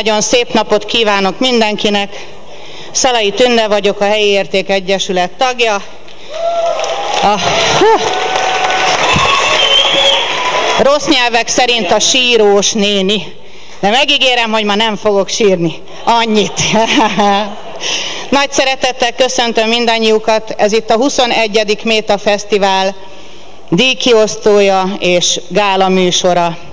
Nagyon-nagyon szép napot kívánok mindenkinek. Szalai Tünde vagyok, a Helyi Érték Egyesület tagja. A, rossz nyelvek szerint a sírós néni. De megígérem, hogy ma nem fogok sírni. Annyit. Nagy szeretettel köszöntöm mindannyiukat. Ez itt a 21. Méta Fesztivál díjkiosztója és gála műsora.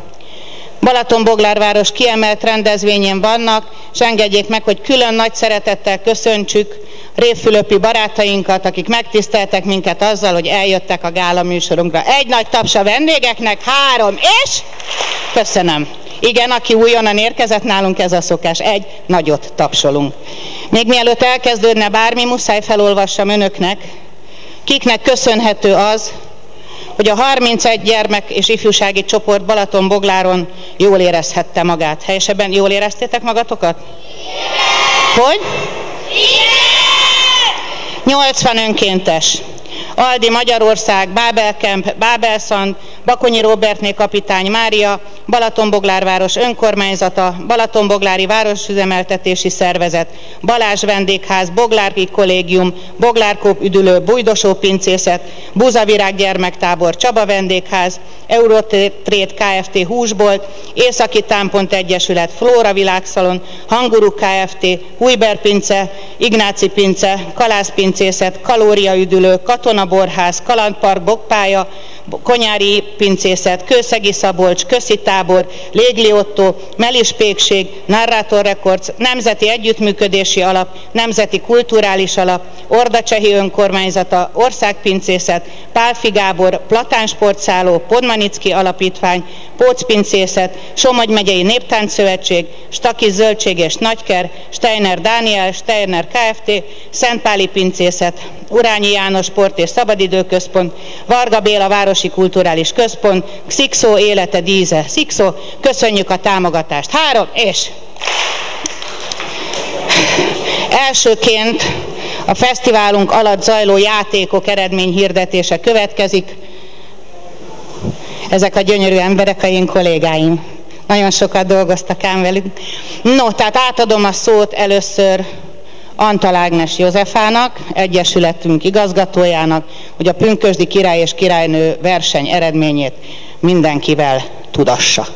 Balatonboglárváros kiemelt rendezvényén vannak, és engedjék meg, hogy külön nagy szeretettel köszöntsük révfülöpi barátainkat, akik megtiszteltek minket azzal, hogy eljöttek a gála műsorunkra. Egy nagy taps a vendégeknek, három, és köszönöm. Igen, aki újonnan érkezett, nálunk ez a szokás. Egy nagyot tapsolunk. Még mielőtt elkezdődne bármi, muszáj felolvassam önöknek, kiknek köszönhető az, hogy a 31 gyermek és ifjúsági csoport Balaton-Bogláron jól érezhette magát. Helyesebben jól éreztétek magatokat? Igen! Hogy? Igen! 80 önkéntes. Aldi Magyarország, Bábelkemp, Bábelszand, Bakonyi Robertné kapitány Mária, Balatonboglárváros önkormányzata, Balatonboglári Városüzemeltetési Szervezet, Balázs Vendégház, Boglárki Kollégium, Boglárkóp Üdülő, Bújdosó Pincészet, Búzavirág Gyermektábor, Csaba Vendégház, Eurotrade Kft. Húsbolt, Északi Támpont Egyesület, Flóra Világszalon, Hanguru Kft., Hújber Pince, Ignáci Pince, Kalászpincészet, Kalóriaüdülő, Katona Borház, Kalandpark, Bokpálya, Konyári Pincészet, Kőszegi Szabolcs, Köszi Tábor, Légli Otto, Melis Pékség, Narrator Records, Nemzeti Együttműködési Alap, Nemzeti Kulturális Alap, Orda Csehi Önkormányzata, Országpincészet, Pálfi Gábor, Platánsportszálló, Podmanicki Alapítvány, Pócpincészet, Somogy megyei Néptáncszövetség, Staki Zöldség és Nagyker, Steiner Dániel, Steiner Kft., Szentpáli Pincészet, Urányi János Sport és Szabadidőközpont, Varga Béla Városi Kulturális Központ, Xixo Élete Díze. Xixo, köszönjük a támogatást. Három, és... Elsőként a fesztiválunk alatt zajló játékok eredményhirdetése következik. Ezek a gyönyörű emberek, a én kollégáim. Nagyon sokat dolgoztak ám velünk. No, tehát átadom a szót először Antal Ágnes Józsefának, Egyesületünk igazgatójának, hogy a Pünkösdi király és királynő verseny eredményét mindenkivel tudassa.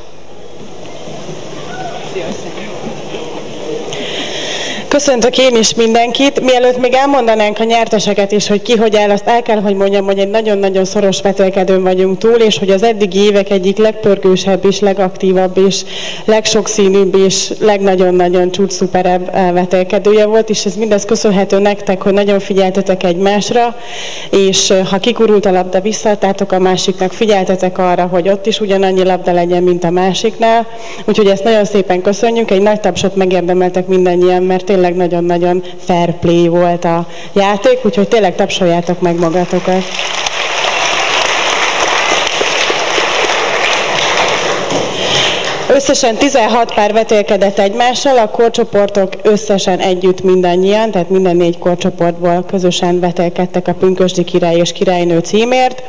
Köszöntök én is mindenkit. Mielőtt még elmondanánk a nyerteseket is, hogy ki hogy áll, azt el kell, hogy mondjam, hogy egy nagyon-nagyon szoros vetélkedőn vagyunk túl, és hogy az eddigi évek egyik legpörgősebb és legaktívabb és legsokszínűbb és legnagyon-nagyon csúcsszuperebb vetélkedője volt, és ez mindez köszönhető nektek, hogy nagyon figyeltetek egymásra, és eh, ha kikurult a labda, visszaadtátok a másiknak, figyeltetek arra, hogy ott is ugyanannyi labda legyen, mint a másiknál. Úgyhogy ezt nagyon szépen köszönjük, egy nagy tapsot megérdemeltek mindannyian, mert tényleg tényleg nagyon-nagyon fair play volt a játék, úgyhogy tényleg tapsoljátok meg magatokat. Összesen 16 pár vetélkedett egymással, a korcsoportok összesen együtt mindannyian, tehát minden négy korcsoportból közösen vetélkedtek a Pünkösdi király és királynő címért,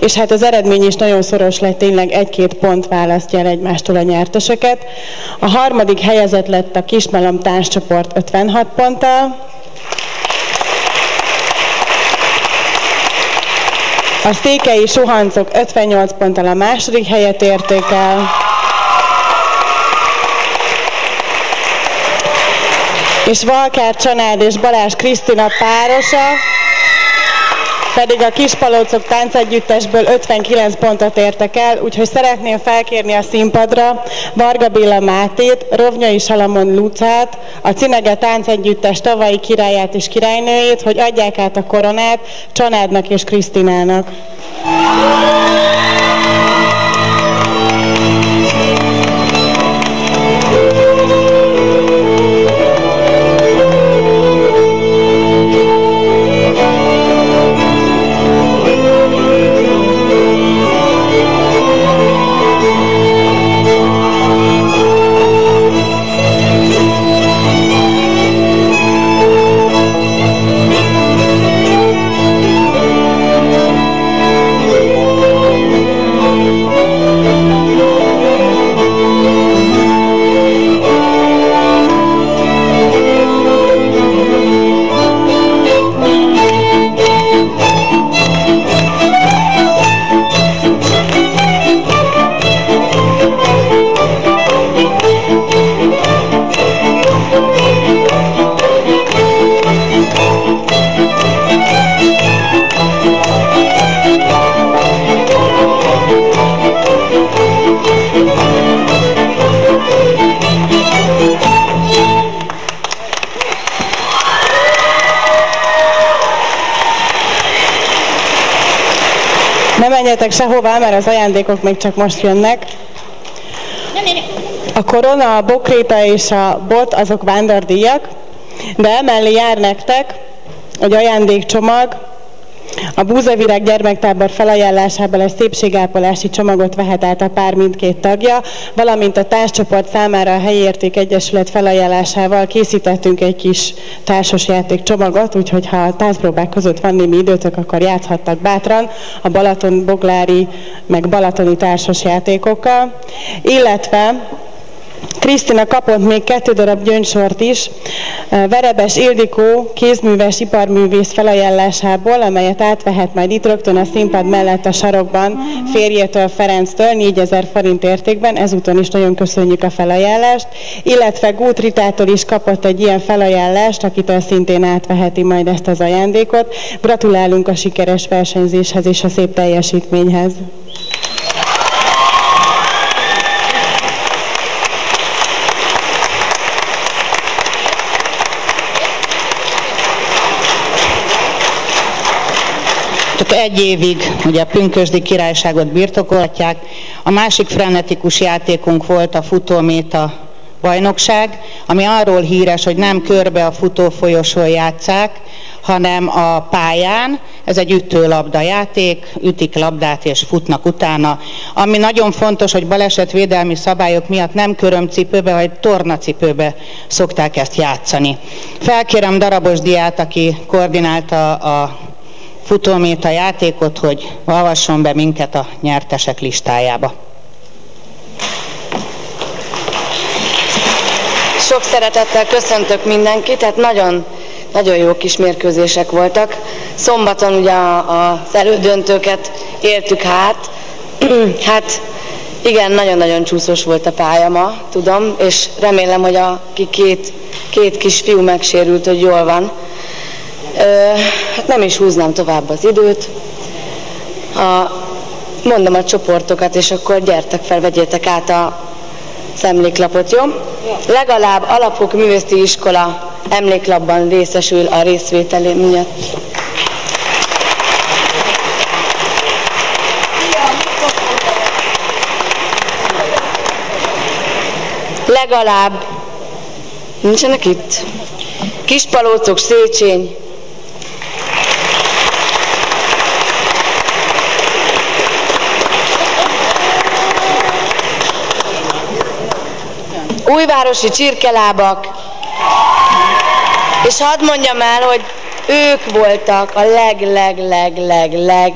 és hát az eredmény is nagyon szoros lett, tényleg egy-két pont választja el egymástól a nyerteseket. A harmadik helyezett lett a Kismalom társcsoport 56 ponttal, A székei suhancok 58 ponttal a második helyet érték el. És Valkár Csanád és Balázs Krisztina párosa, pedig a Kispalócok táncegyüttesből 59 pontot értek el, úgyhogy szeretném felkérni a színpadra Varga Béla Mátét, Rovnyai Salamon Lucát, a Cinege táncegyüttes tavalyi királyát és királynőjét, hogy adják át a koronát Csanádnak és Krisztinának. Menjetek sehová, mert az ajándékok még csak most jönnek. A korona, a bokréta és a bot azok vándardíjak, de emellé jár nektek egy ajándékcsomag, a Búzavirág gyermektábor felajánlásából egy szépségápolási csomagot vehet át a pár mindkét tagja, valamint a társcsoport számára a Helyi Érték Egyesület felajánlásával készítettünk egy kis társasjáték csomagot, úgyhogy ha a táncpróbák között van némi időtök, akkor játszhattak bátran a Balaton Boglári meg Balatoni társasjátékokkal, illetve Krisztina kapott még kettő darab gyöngysort is, Verebes Ildikó kézműves iparművész felajánlásából, amelyet átvehet majd itt rögtön a színpad mellett a sarokban férjétől Ferenctől 4000 forint értékben, ezúton is nagyon köszönjük a felajánlást, illetve Gút Ritától is kapott egy ilyen felajánlást, akitől szintén átveheti majd ezt az ajándékot. Gratulálunk a sikeres versenyzéshez és a szép teljesítményhez. Csak egy évig ugye a Pünkösdi királyságot birtokolhatják. A másik frenetikus játékunk volt a futóméta bajnokság, ami arról híres, hogy nem körbe a futófolyosón játszák, hanem a pályán. Ez egy ütőlabda játék, ütik labdát és futnak utána. Ami nagyon fontos, hogy balesetvédelmi szabályok miatt nem körömcipőbe, vagy tornacipőbe szokták ezt játszani. Felkérem Darabos Diát, aki koordinálta a futóméta játékot, hogy olvasson be minket a nyertesek listájába. Sok szeretettel köszöntök mindenkit, tehát nagyon, nagyon jó kis mérkőzések voltak. Szombaton ugye az elődöntőket éltük hát. hát igen, nagyon-nagyon csúszós volt a pálya ma, tudom, és remélem, hogy a két, két kis fiú megsérült, hogy jól van Hát nem is húznám tovább az időt. A, mondom a csoportokat, és akkor gyertek fel, vegyétek át a emléklapot, jó? Legalább alapok művészeti iskola emléklapban részesül a részvételé miatt. Legalább nincsenek itt. Kispalócok, Szécsény, újvárosi csirkelábak, és hadd mondjam el, hogy ők voltak a leg-leg-leg-leg-leg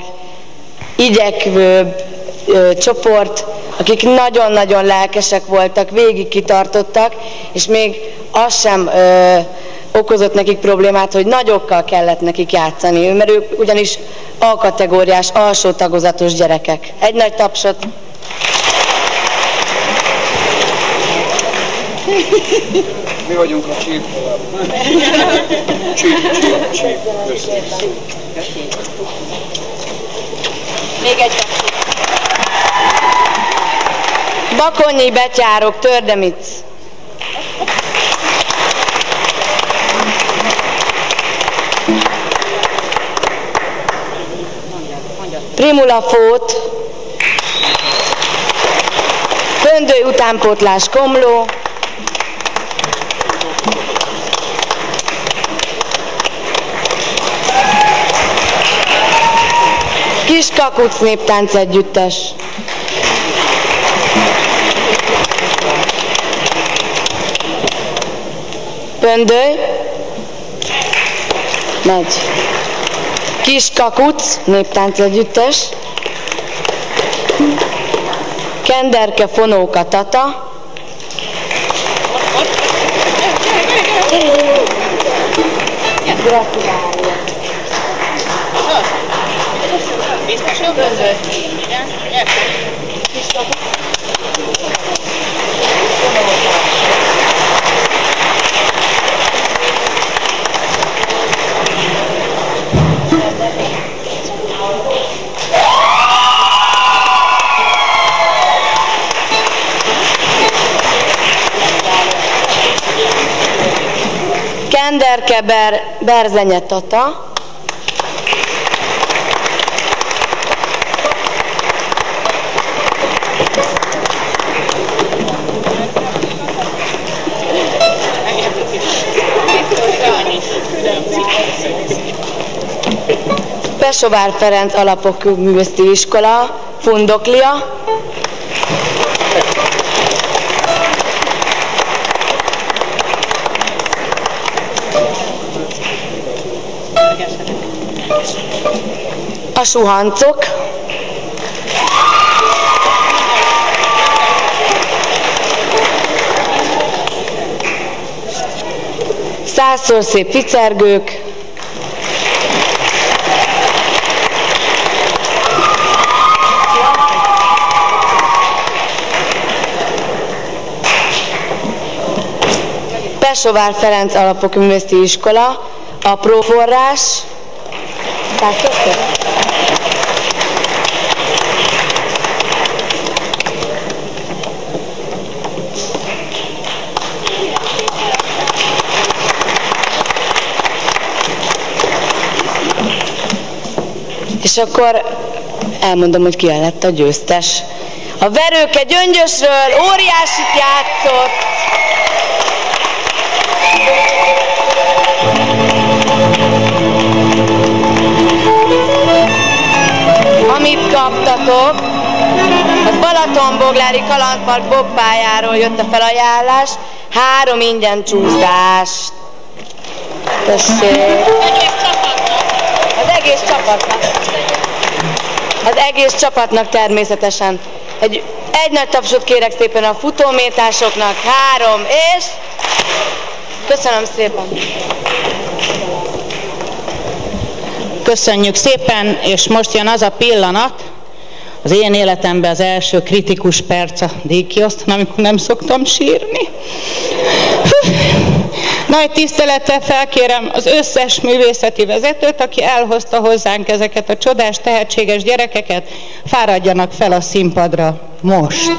igyekvőbb ö, csoport, akik nagyon-nagyon lelkesek voltak, végig kitartottak, és még az sem ö, okozott nekik problémát, hogy nagyokkal kellett nekik játszani, mert ők ugyanis A-kategóriás, alsó tagozatos gyerekek. Egy nagy tapsot! Mi vagyunk a csíp. Csíp, csíp, csíp. Még egy Bakonyi betyárok, Tördemic. Primula Fót, Pöndő utánpótlás Komló, Kis Kakuc néptánc együttes. Pöndöly. Megy. Kis Kakuc néptánc együttes. Kenderke Fonóka Tata. Gratulálok. Keber Berzenye Tata, Pesovár Ferenc Alapokú Művészeti Iskola, Fundoklia, A suhancok. Százszor szép vicergők. Pesovár Ferenc Alapok Művészeti Iskola, a Proforrás. És akkor elmondom, hogy ki lett a győztes. A verőke gyöngyösről óriásit játszott. Amit kaptatok, az Balatonboglári Kalandpark bobpályáról jött a felajánlás, három ingyen csúszást. Tessék. Az egész csapatnak. Az egész csapatnak természetesen. Egy, egy nagy tapsot kérek szépen a futómétásoknak. Három, és... Köszönöm szépen. Köszönjük szépen, és most jön az a pillanat, az én életemben az első kritikus perc a díjkiosztón, amikor nem szoktam sírni. Nagy tisztelettel felkérem az összes művészeti vezetőt, aki elhozta hozzánk ezeket a csodás, tehetséges gyerekeket, fáradjanak fel a színpadra most.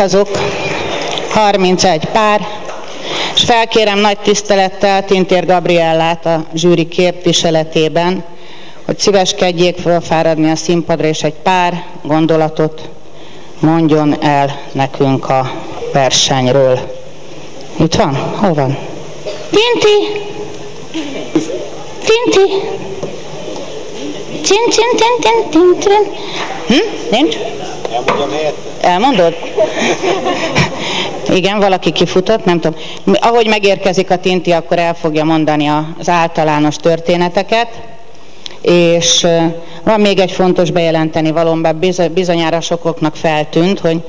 Azok, 31 pár, és felkérem nagy tisztelettel Tintér Gabriellát a zsűri képviseletében, hogy szíveskedjék felfáradni a színpadra, és egy pár gondolatot mondjon el nekünk a versenyről. Itt van? Hol van? Tinti! Tinti! Tin, tin, tin, tin, tin, tin. Hm? Nincs? Elmondod? Igen, valaki kifutott, nem tudom. Ahogy megérkezik a Tinti, akkor el fogja mondani az általános történeteket. És van még egy fontos bejelenteni valóban, bizonyára sokoknak feltűnt, hogy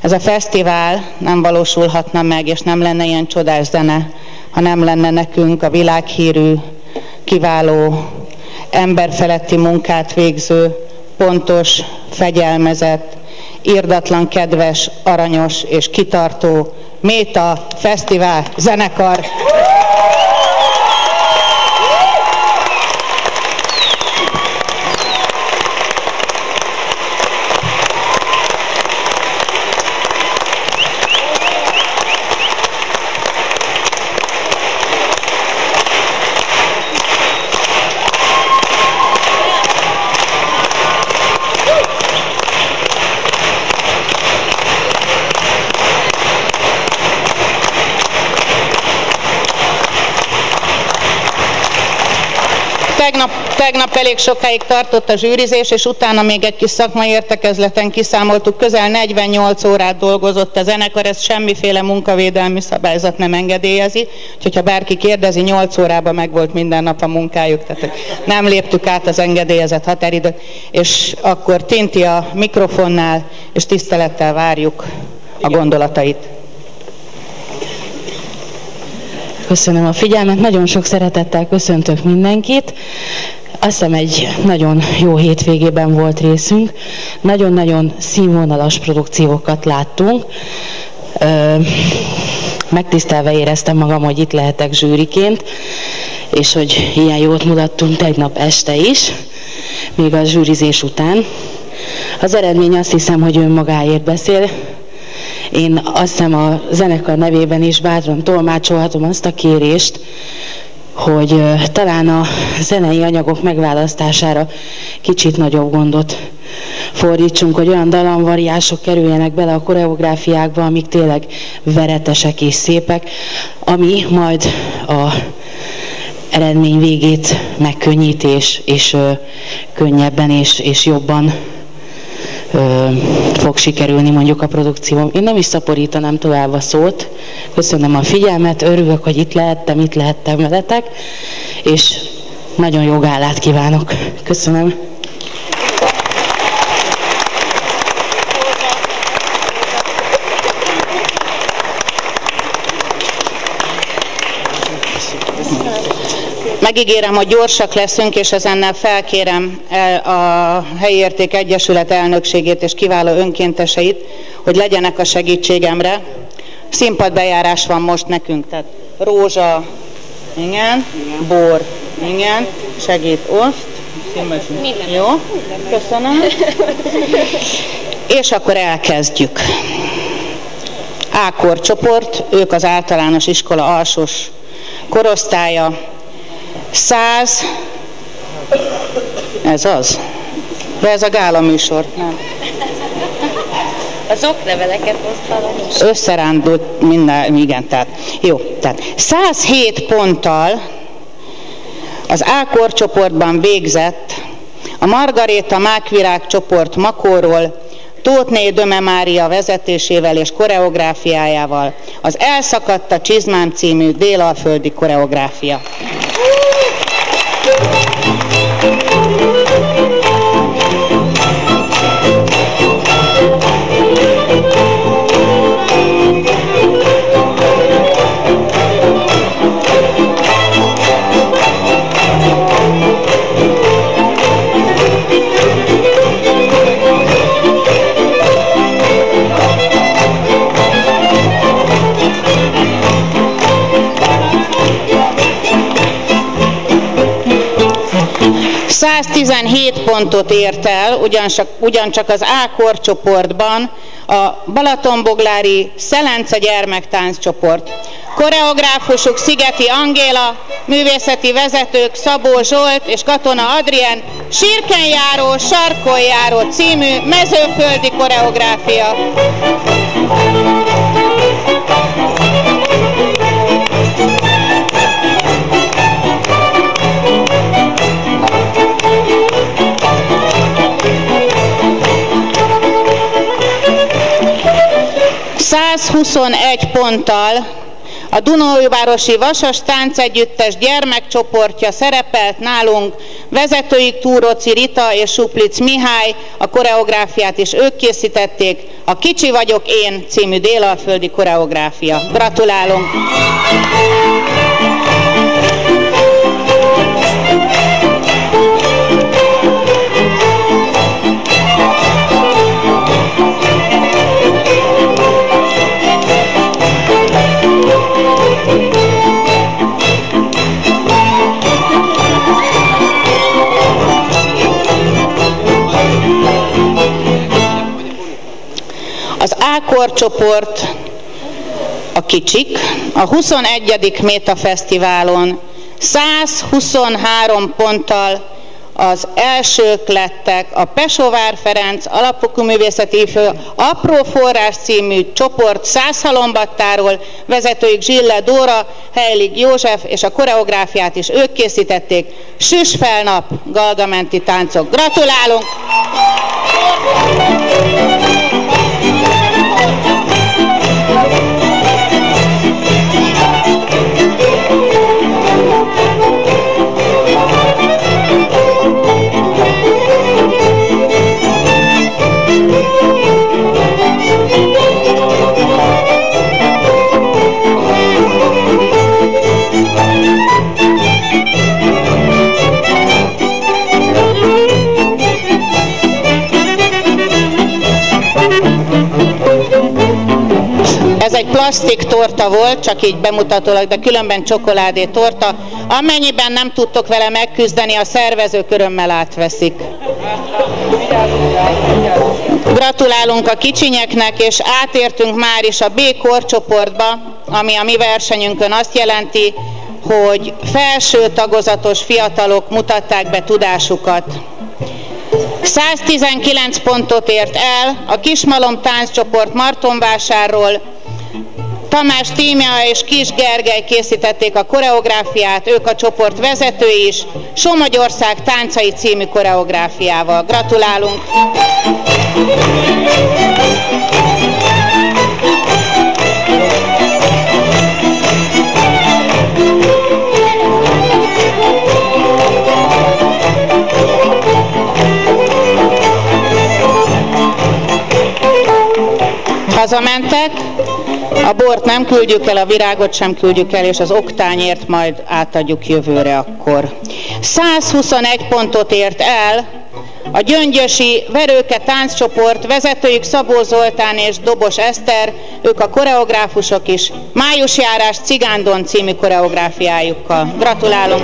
ez a fesztivál nem valósulhatna meg, és nem lenne ilyen csodás zene, ha nem lenne nekünk a világhírű, kiváló, emberfeletti munkát végző, pontos, fegyelmezett, írdatlan, kedves, aranyos és kitartó Méta Fesztivál zenekar. Tegnap elég sokáig tartott a zsűrizés, és utána még egy kis szakmai értekezleten kiszámoltuk, közel 48 órát dolgozott a zenekar, ezt semmiféle munkavédelmi szabályzat nem engedélyezi, úgyhogy ha bárki kérdezi, 8 órában meg volt minden nap a munkájuk, tehát nem léptük át az engedélyezett határidőt, és akkor Tinti a mikrofonnál, és tisztelettel várjuk a gondolatait. Köszönöm a figyelmet, nagyon sok szeretettel köszöntök mindenkit. Azt hiszem egy nagyon jó hétvégében volt részünk, nagyon-nagyon színvonalas produkciókat láttunk. Megtisztelve éreztem magam, hogy itt lehetek zsűriként, és hogy ilyen jót mutattunk tegnap este is, még a zsűrizés után. Az eredmény azt hiszem, hogy önmagáért beszél, én azt hiszem a zenekar nevében is bátran tolmácsolhatom azt a kérést, hogy talán a zenei anyagok megválasztására kicsit nagyobb gondot fordítsunk, hogy olyan dalamvariások kerüljenek bele a koreográfiákba, amik tényleg veretesek és szépek, ami majd a eredmény végét megkönnyít és, és könnyebben és, és jobban ö, fog sikerülni mondjuk a produkció. Én nem is szaporítanám tovább a szót. Köszönöm a figyelmet, örülök, hogy itt lehettem, itt lehettem veletek, és nagyon jó gálát kívánok. Köszönöm. Megígérem, hogy gyorsak leszünk, és ezennel felkérem a Helyi Érték Egyesület elnökségét és kiváló önkénteseit, hogy legyenek a segítségemre. Színpadbejárás van most nekünk, tehát rózsa, igen, bor, igen, segít oszt, Minden. Jó, köszönöm. És akkor elkezdjük. Ákor csoport, ők az általános iskola alsós korosztálya, Száz, ez az. De ez a gála műsor, nem. Az okleveleket hoztál Összerándult minden, igen, tehát jó. Tehát 107 ponttal az A csoportban végzett a Margaréta Mákvirág csoport Makóról Tótné Döme Mária vezetésével és koreográfiájával az Elszakadt a Csizmám című délalföldi koreográfia. 117 pontot ért el, ugyancsak, ugyancsak az A korcsoportban a Balatonboglári Szelence gyermektánc csoport. Koreográfusuk Szigeti Angéla, művészeti vezetők Szabó Zsolt és Katona Adrien, Sírkenjáró, Sarkoljáró című mezőföldi koreográfia. 121 ponttal a Dunóvárosi Vasas Táncegyüttes gyermekcsoportja szerepelt nálunk, vezetőik Túroci Rita és Suplic Mihály, a koreográfiát is ők készítették, a Kicsi vagyok én című délalföldi koreográfia. Gratulálunk! Az Ákor csoport, a kicsik, a 21. Méta Fesztiválon 123 ponttal az elsők lettek a Pesovár Ferenc Alapfokú Művészeti Ifjú Apró Forrás című csoport Százhalombattáról, vezetőik Zsille Dóra, Heilig József, és a koreográfiát is ők készítették. Süs felnap, Galgamenti táncok. Gratulálunk! Ez egy plastik torta volt, csak így bemutatólag, de különben csokoládé torta. Amennyiben nem tudtok vele megküzdeni, a szervezők örömmel átveszik. Gratulálunk a kicsinyeknek, és átértünk már is a B korcsoportba, ami a mi versenyünkön azt jelenti, hogy felső tagozatos fiatalok mutatták be tudásukat. 119 pontot ért el a Kismalom tánccsoport Martonvásárról, Tamás Tímea és Kis Gergely készítették a koreográfiát, ők a csoport vezetői is, Somogyország táncai című koreográfiával. Gratulálunk! Hazamentek, a bort nem küldjük el, a virágot sem küldjük el, és az oktányért majd átadjuk jövőre akkor. 121 pontot ért el a Gyöngyösi Verőke tánccsoport vezetőjük Szabó Zoltán és Dobos Eszter, ők a koreográfusok is, Májusjárás Cigándon című koreográfiájukkal. Gratulálunk!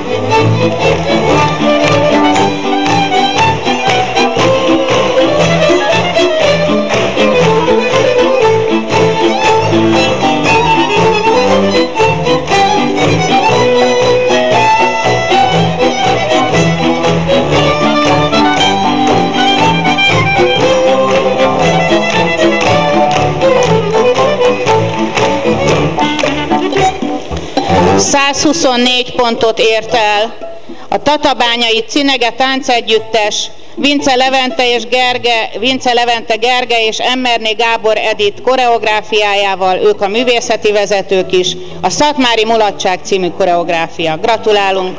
124 pontot ért el a Tatabányai Cinege Táncegyüttes, Vince Levente és Gerge, Vince Levente Gerge és Emberné Gábor Edit koreográfiájával, ők a művészeti vezetők is, a Szatmári Mulatság című koreográfia. Gratulálunk!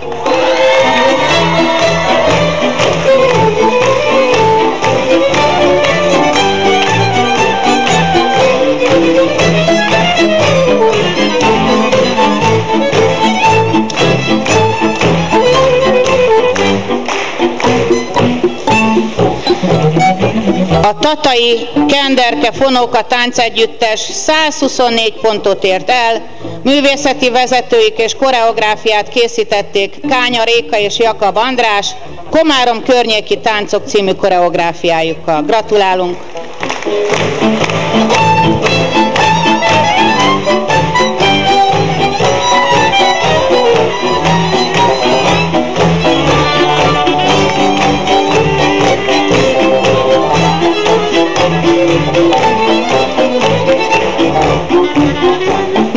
A Tatai Kenderke Fonóka táncegyüttes 124 pontot ért el, művészeti vezetőik és koreográfiát készítették Kánya Réka és Jakab András, Komárom környéki táncok című koreográfiájukkal. Gratulálunk!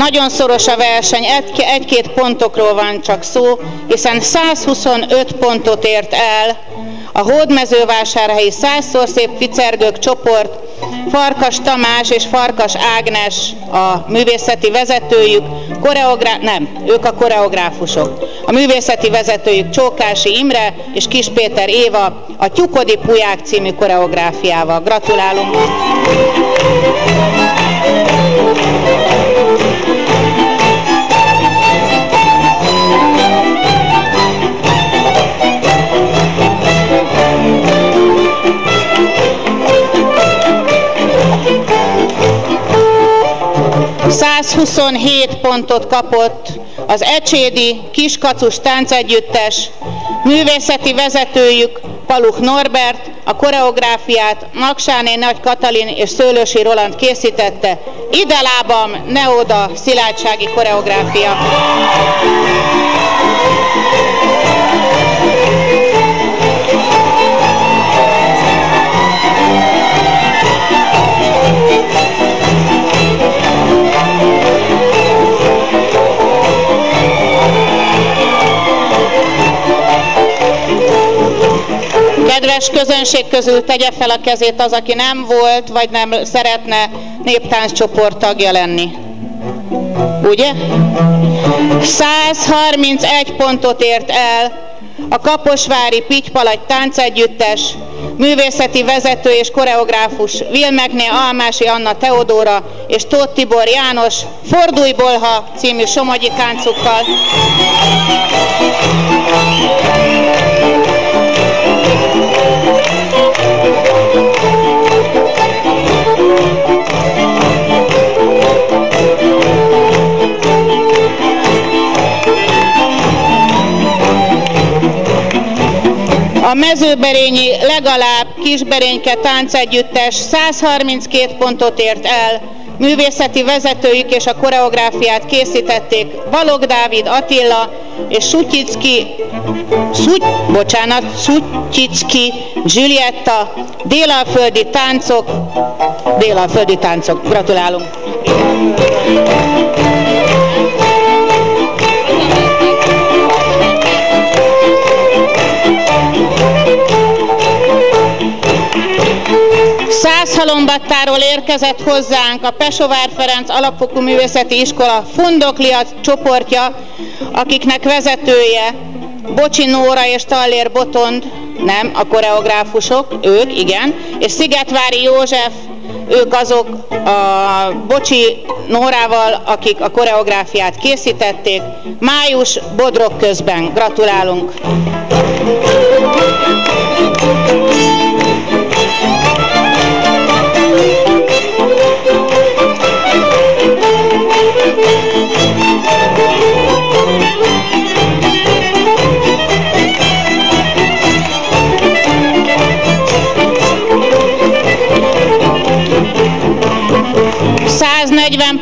'Nagyon szoros a verseny, egy-két pontokról van csak szó, hiszen 125 pontot ért el a Hódmezővásárhelyi százszor szép ficergők csoport, Farkas Tamás és Farkas Ágnes a művészeti vezetőjük, koreográ... nem, ők a koreográfusok. A művészeti vezetőjük Csókási Imre és Kis Péter Éva a Tyukodi Puják című koreográfiával. Gratulálunk! 127 pontot kapott az Ecsédi Kiskacus táncegyüttes, művészeti vezetőjük Paluch Norbert, a koreográfiát Maksáné Nagy Katalin és Szőlősi Roland készítette, ide lábam, ne oda, szilárdsági koreográfia. Kedves közönség közül tegye fel a kezét az, aki nem volt, vagy nem szeretne néptánccsoport tagja lenni. Ugye? 131 pontot ért el a Kaposvári Pitypalagy táncegyüttes, művészeti vezető és koreográfus Vilmekné Almási Anna Teodóra és Tóth Tibor János Fordulj Bolha című somogyi táncukkal. A mezőberényi legalább kisberényke táncegyüttes 132 pontot ért el, művészeti vezetőjük és a koreográfiát készítették Balog Dávid Attila és Sutyicki, Szuty, bocsánat, Sutyicki Giulietta, délalföldi táncok, délalföldi táncok. Gratulálunk! 100 halombattáról érkezett hozzánk a Pesovár Ferenc Alapfokú Művészeti Iskola Fundoklia csoportja, akiknek vezetője Bocsi Nóra és Tallér Botond, nem, a koreográfusok, ők, igen, és Szigetvári József, ők azok a Bocsi Nórával, akik a koreográfiát készítették. Május Bodrog közben. Gratulálunk!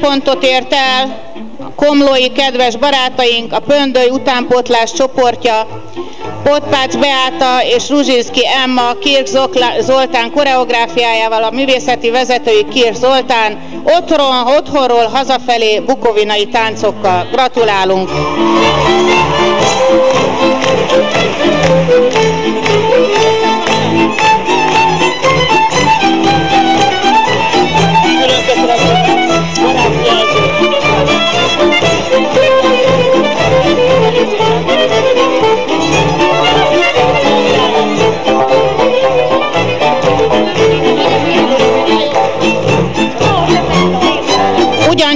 Pontot ért el a komlói kedves barátaink, a Pöndöly utánpótlás csoportja, Potpács Beáta és Ruzsinszki Emma Kirk Zoltán koreográfiájával, a művészeti vezetői Kirk Zoltán otthon, otthonról hazafelé bukovinai táncokkal. Gratulálunk!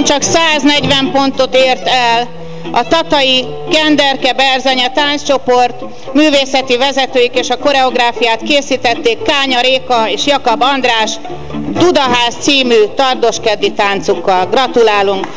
Ugyancsak 140 pontot ért el a Tatai Kenderke Berzenye tánccsoport művészeti vezetőik és a koreográfiát készítették Kánya Réka és Jakab András Dudaház című tardoskeddi táncukkal. Gratulálunk!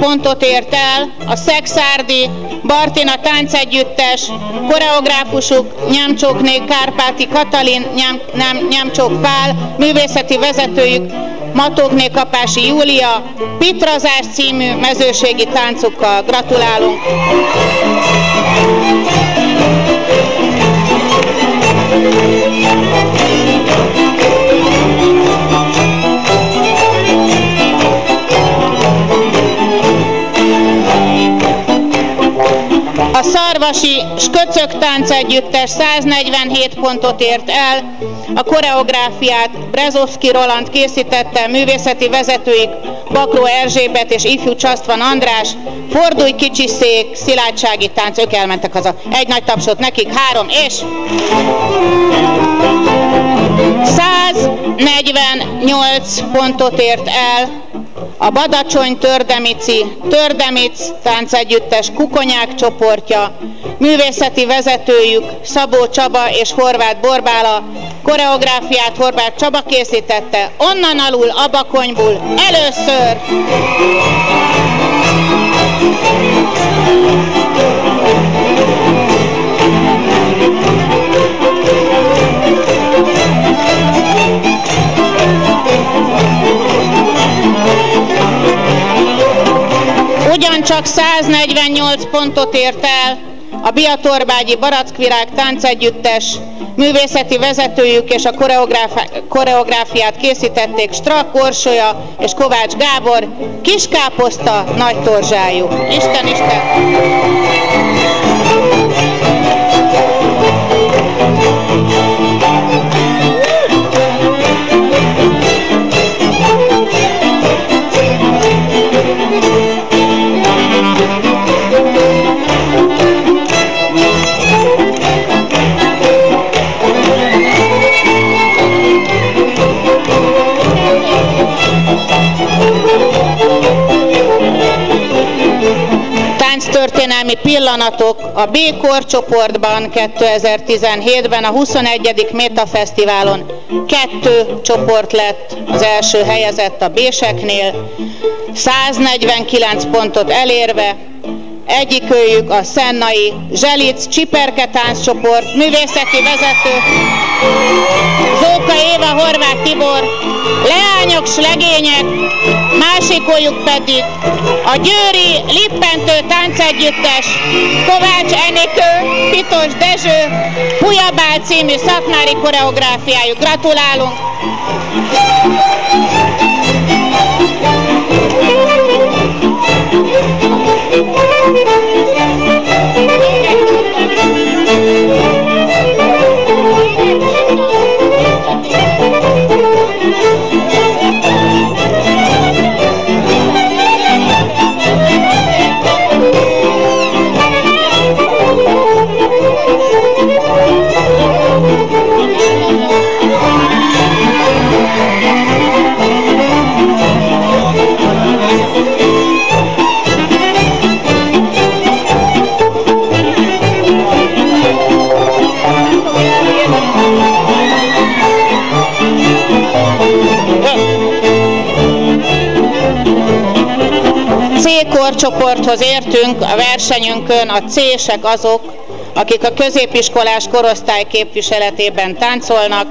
Pontot ért el a Szexárdi Bartina táncegyüttes, koreográfusuk Nyámcsókné Kárpáti Katalin, Nyám, nem, Nyámcsók Pál, művészeti vezetőjük Matókné Kapási Júlia, Pitrazás című mezőségi táncukkal. Gratulálunk! A Szarvasi Sköcök Tánc Együttes 147 pontot ért el, a koreográfiát Brezovski Roland készítette, művészeti vezetőik Bakró Erzsébet és ifjú Csasztvan András, Fordulj kicsi szék, szilárdsági tánc, ők elmentek haza. Egy nagy tapsot nekik, három, és... 148 pontot ért el a Badacsony Tördemici, Tördemic táncegyüttes Kukonyák csoportja, művészeti vezetőjük Szabó Csaba és Horváth Borbála, koreográfiát Horváth Csaba készítette, onnan alul Abakonyból először. Ugyancsak 148 pontot ért el a Biatorbágyi Barackvirág táncegyüttes, művészeti vezetőjük és a koreográfiát készítették Strak Korsolya és Kovács Gábor, Kiskáposzta, Nagy Torzsájú. Isten, Isten! Történelmi pillanatok a B korcsoportban 2017-ben a 21. Meta Fesztiválon kettő csoport lett az első helyezett a B-seknél, 149 pontot elérve, Egyikőjük a Szennai Zselic Csiperke tánccsoport művészeti vezető, Zóka Éva Horváth Tibor, Leányok s legények, másikójuk pedig a Győri Lippentő táncegyüttes, Kovács Enikő, Pitos Dezső, Pujabál című szakmári koreográfiájuk. Gratulálunk! Korcsoporthoz értünk a versenyünkön, a C-sek azok, akik a középiskolás korosztály képviseletében táncolnak.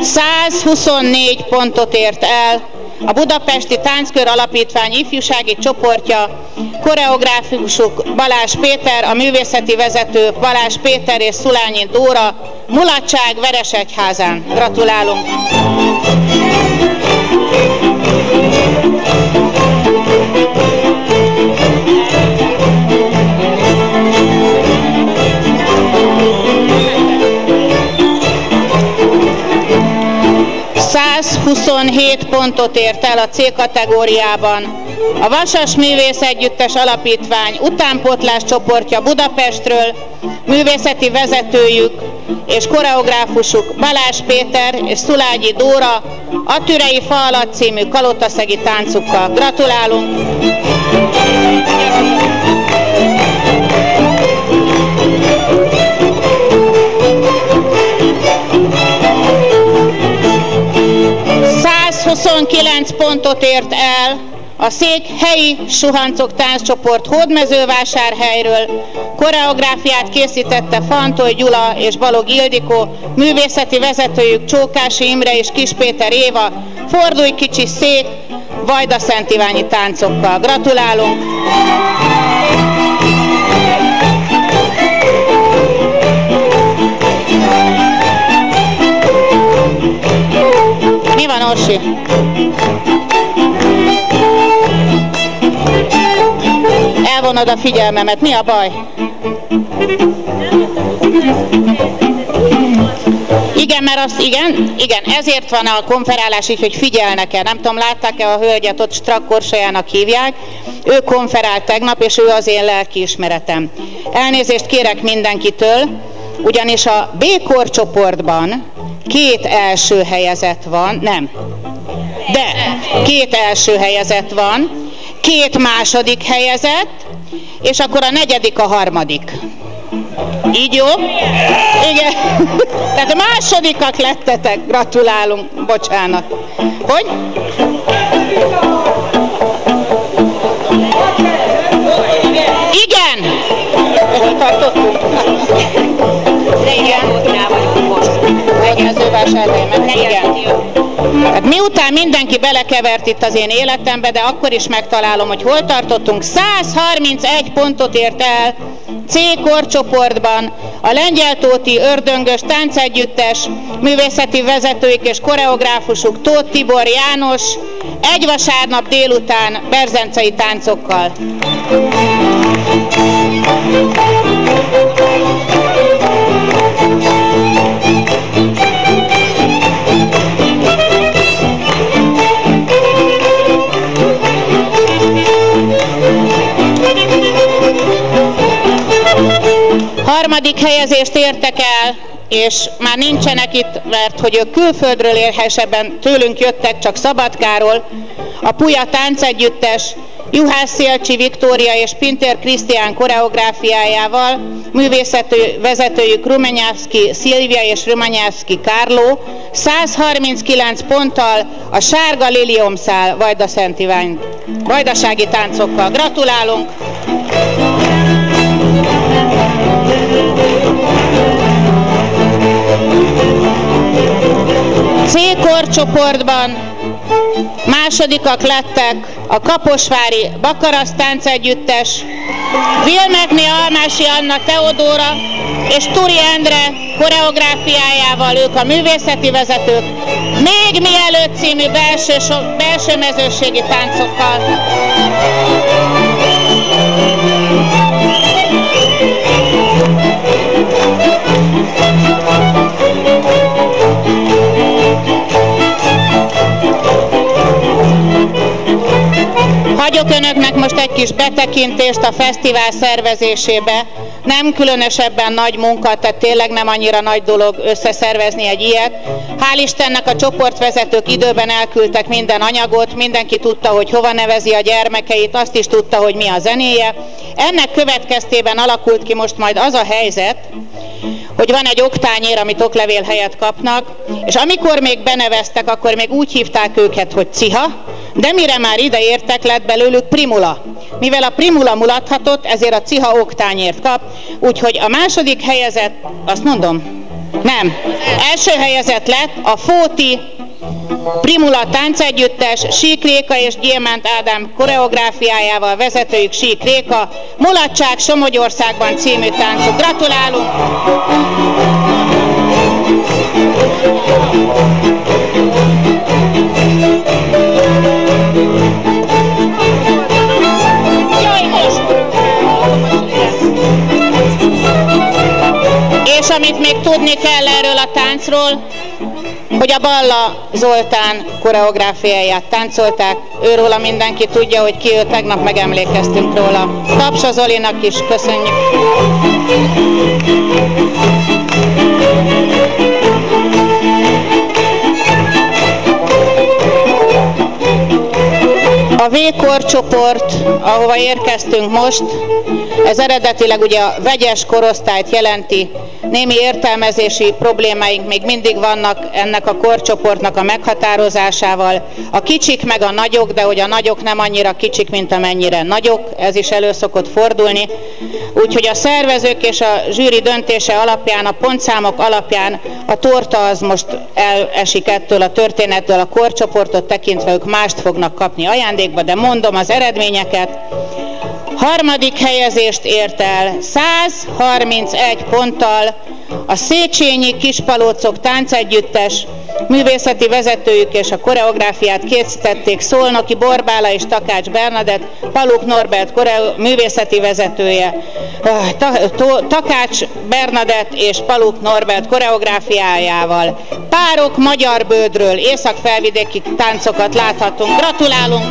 124 pontot ért el a Budapesti Tánckör Alapítvány ifjúsági csoportja, koreográfusuk Balázs Péter, a művészeti vezető Balázs Péter és Szulányi Dóra, Mulatság Veresegyházán. Gratulálunk! 127 pontot ért el a C kategóriában. A Vasas Művész Együttes Alapítvány utánpotlás csoportja Budapestről, művészeti vezetőjük és koreográfusuk Balázs Péter és Szulágyi Dóra a Türei Fa alatt című kalotaszegi táncukkal. Gratulálunk! Huszonkilenc pontot ért el a szék helyi suhancok tánccsoport Hódmezővásárhelyről koreográfiát készítette Fantoly Gyula és Balog Ildikó, művészeti vezetőjük Csókási Imre és Kispéter Éva, Fordulj kicsi szék, Vajda Szent Iványi táncokkal. Gratulálunk! Mi van, Orsi? elvonod a figyelmemet. Mi a baj? Igen, mert azt, igen, igen, ezért van a konferálás így, hogy figyelnek el. Nem tudom, látták-e a hölgyet, ott Strakkorsajának hívják. Ő konferált tegnap, és ő az én lelkiismeretem. Elnézést kérek mindenkitől, ugyanis a B-kor csoportban két első helyezett van, nem, de két első helyezett van, két második helyezett, és akkor a negyedik a harmadik. Így jó? Igen. Tehát másodikak lettetek. Gratulálunk. Bocsánat. Hogy? Igen. Hol tartottunk? Igen. Igen. Hát Miután mindenki belekevert itt az én életembe, de akkor is megtalálom, hogy hol tartottunk. 131 pontot ért el C korcsoportban a Lengyeltóti Ördöngös Táncegyüttes művészeti vezetőik és koreográfusuk Tóth Tibor János egy vasárnap délután berzencei táncokkal. Harmadik helyezést értek el, és már nincsenek itt, mert hogy ők külföldről érhesebben tőlünk jöttek, csak Szabadkáról, a Puja táncegyüttes, Juhász Szélcsi Viktória és Pinter Krisztián koreográfiájával, művészető vezetőjük Rumenyávszki Szilvia és Rumanyávszki Kárló, 139 ponttal a Sárga Liliomszál Vajda Szentivány, vajdasági táncokkal. Gratulálunk! C korcsoportban másodikak lettek a Kaposvári Bakarasz táncegyüttes, Vilmekné Almási Anna Teodóra és Turi Endre koreográfiájával ők a művészeti vezetők, még mielőtt című belső, belső mezőségi táncokkal. Hagyok önöknek most egy kis betekintést a fesztivál szervezésébe. Nem különösebben nagy munka, tehát tényleg nem annyira nagy dolog összeszervezni egy ilyet. Hál' Istennek a csoportvezetők időben elküldtek minden anyagot, mindenki tudta, hogy hova nevezi a gyermekeit, azt is tudta, hogy mi a zenéje. Ennek következtében alakult ki most majd az a helyzet, hogy van egy oktányér, amit oklevél helyett kapnak, és amikor még beneveztek, akkor még úgy hívták őket, hogy ciha, de mire már ide értek, lett belőlük primula. Mivel a primula mulathatott, ezért a ciha oktányért kap, úgyhogy a második helyezett, azt mondom, nem, első helyezett lett a Fóti Primula táncegyüttes, Sík Réka és Gyémánt Ádám koreográfiájával vezetőjük Sík Réka, Mulatság Somogyországban című táncok. Gratulálunk! És amit még tudni kell erről a táncról, hogy a Balla Zoltán koreográfiáját táncolták, őróla mindenki tudja, hogy ki ő, tegnap megemlékeztünk róla. Tapsa Zolinak is köszönjük. V-kor csoport, ahova érkeztünk most, ez eredetileg ugye a vegyes korosztályt jelenti. Némi értelmezési problémáink még mindig vannak ennek a korcsoportnak a meghatározásával. A kicsik meg a nagyok, de hogy a nagyok nem annyira kicsik, mint amennyire nagyok, ez is elő szokott fordulni. Úgyhogy a szervezők és a zsűri döntése alapján, a pontszámok alapján a torta az most elesik ettől a történettől, a korcsoportot tekintve ők mást fognak kapni ajándékba, de mondom az eredményeket. Harmadik helyezést ért el 131 ponttal a Széchenyi Kispalócok táncegyüttes, művészeti vezetőjük és a koreográfiát készítették Szolnoki Borbála és Takács Bernadett, Paluk Norbert koreo- művészeti vezetője, Takács Bernadett és Paluk Norbert koreográfiájával. Párok magyar bődről északfelvidéki táncokat láthatunk. Gratulálunk!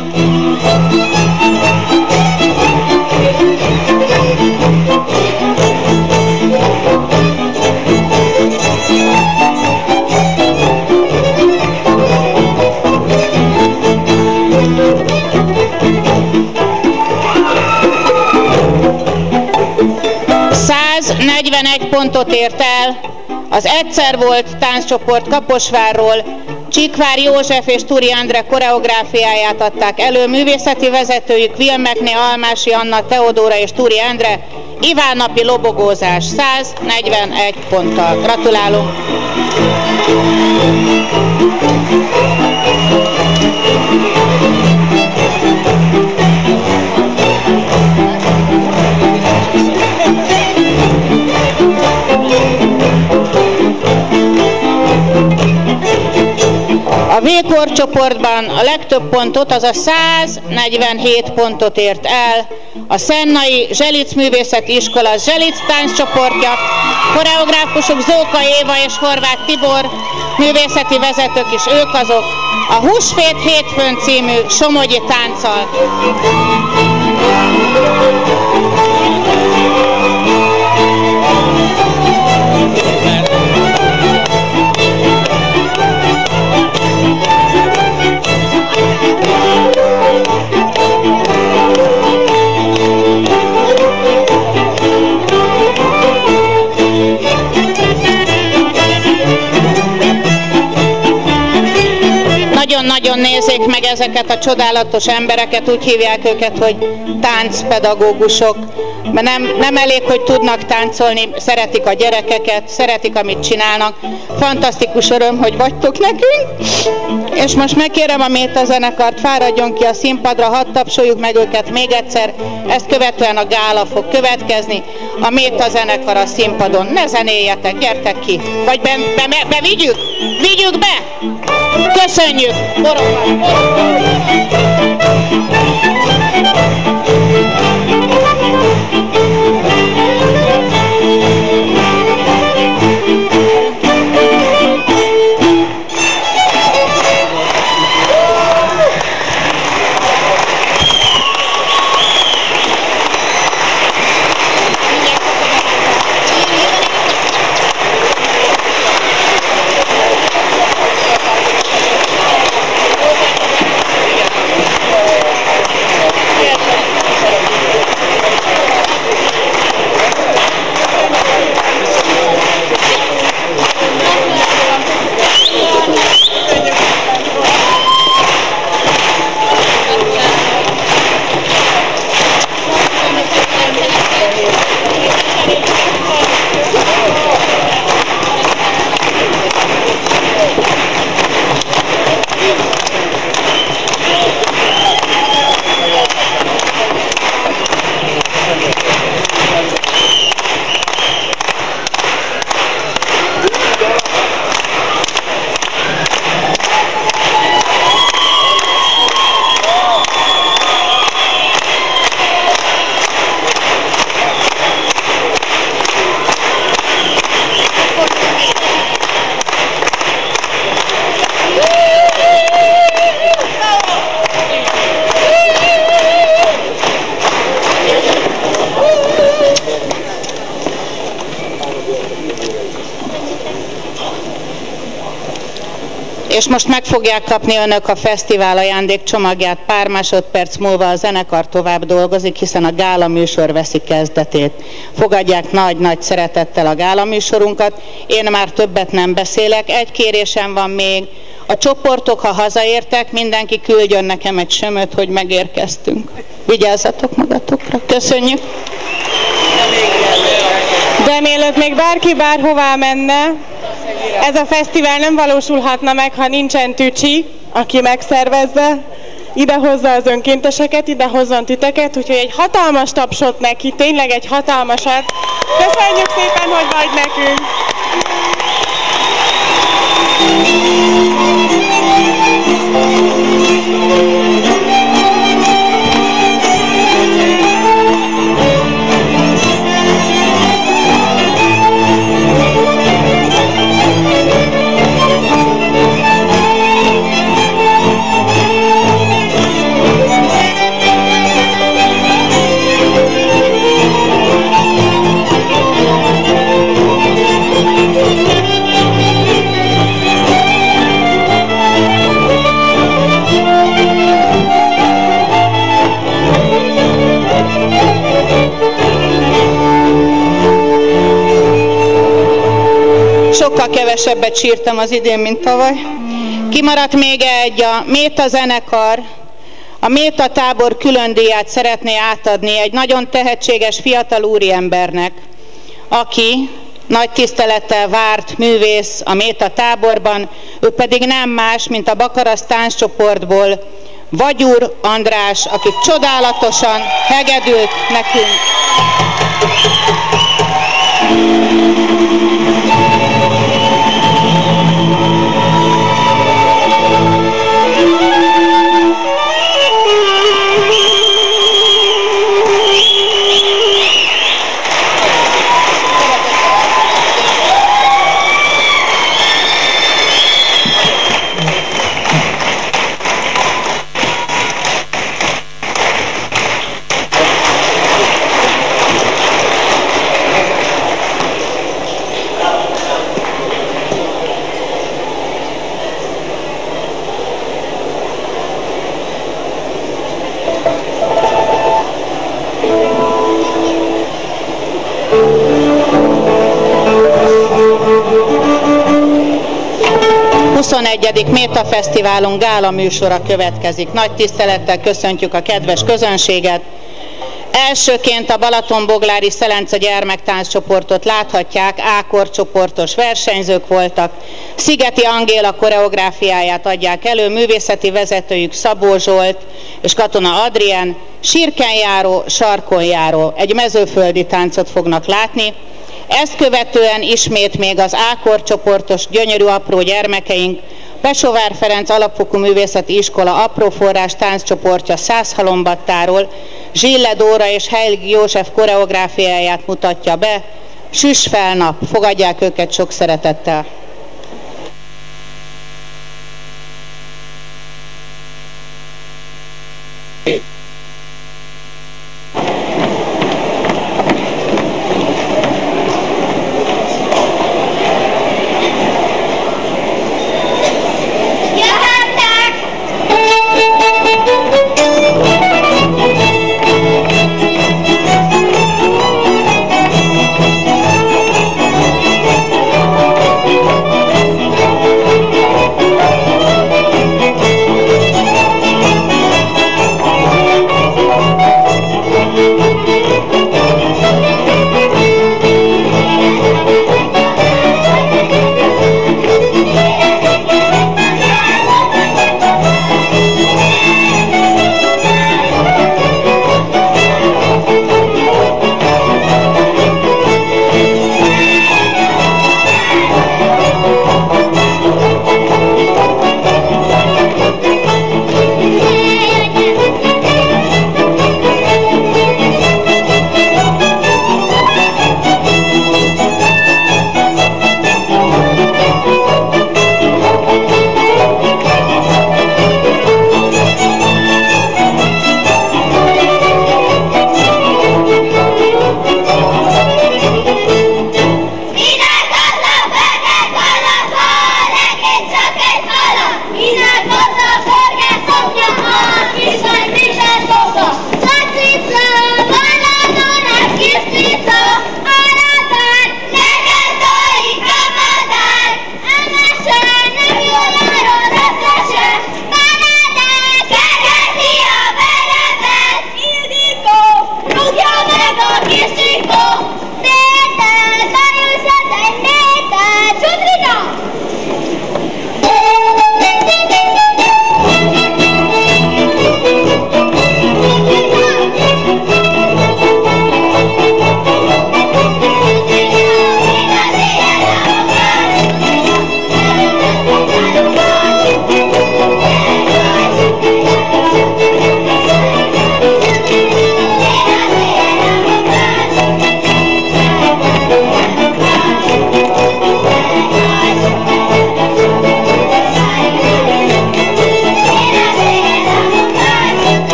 Egy pontot ért el az egyszer volt tánccsoport Kaposvárról, Csíkvár József és Turi Endre koreográfiáját adták elő, művészeti vezetőjük Vilmekné Almási Anna Teodóra és Turi Endre, Iván napi lobogózás 141 ponttal. Gratulálunk! A V csoportban a legtöbb pontot, az a 147 pontot ért el a Szennai Zselic Művészeti Iskola Zselic csoportja, koreográfusok Zóka Éva és Horváth Tibor, művészeti vezetők is ők azok, a Húsvét Hétfőn című Somogyi tánccal. Nagyon-nagyon nézzék meg ezeket a csodálatos embereket, úgy hívják őket, hogy táncpedagógusok, mert nem, nem elég, hogy tudnak táncolni, szeretik a gyerekeket, szeretik, amit csinálnak. Fantasztikus öröm, hogy vagytok nekünk, és most megkérem a Méta zenekart, fáradjon ki a színpadra, hadd tapsoljuk meg őket még egyszer, ezt követően a gála fog következni, a Méta zenekar a színpadon, ne zenéljetek, gyertek ki, vagy be, be, be, be vigyük, vigyük be! Köszönjük! Borokban, és most meg fogják kapni önök a fesztivál ajándék csomagját. Pár másodperc múlva a zenekar tovább dolgozik, hiszen a gála műsor veszi kezdetét. Fogadják nagy-nagy szeretettel a gála műsorunkat. Én már többet nem beszélek. Egy kérésem van még. A csoportok, ha hazaértek, mindenki küldjön nekem egy sömöt, hogy megérkeztünk. Vigyázzatok magatokra. Köszönjük! De mielőtt még bárki bárhová menne, ez a fesztivál nem valósulhatna meg, ha nincsen Tücsi, aki megszervezze, idehozza az önkénteseket, idehozzon titeket, úgyhogy egy hatalmas tapsot neki, tényleg egy hatalmasat. Köszönjük szépen, hogy vagy nekünk! Sokkal kevesebbet sírtam az idén, mint tavaly. Kimaradt még egy, a Méta zenekar, a Méta tábor külön díját szeretné átadni egy nagyon tehetséges fiatal úriembernek, aki nagy tisztelettel várt művész a Méta táborban, ő pedig nem más, mint a Bakarasz tánccsoportból Vagyur András, aki csodálatosan hegedült nekünk. Méta Fesztiválunk gála műsora következik. Nagy tisztelettel köszöntjük a kedves közönséget. Elsőként a Balatonboglári Szelence gyermektánccsoportot láthatják, Ákor csoportos versenyzők voltak. Szigeti Angéla koreográfiáját adják elő, művészeti vezetőjük Szabó Zsolt és Katona Adrien, sírkenjáró, sarkonjáró, egy mezőföldi táncot fognak látni. Ezt követően ismét még az Ákor csoportos gyönyörű apró gyermekeink, Besovár Ferenc Alapfokú Művészeti Iskola Apróforrás tánccsoportja Százhalombattáról, Zsille Dóra és Heilig József koreográfiáját mutatja be, Süss fel nap, fogadják őket sok szeretettel! Hey.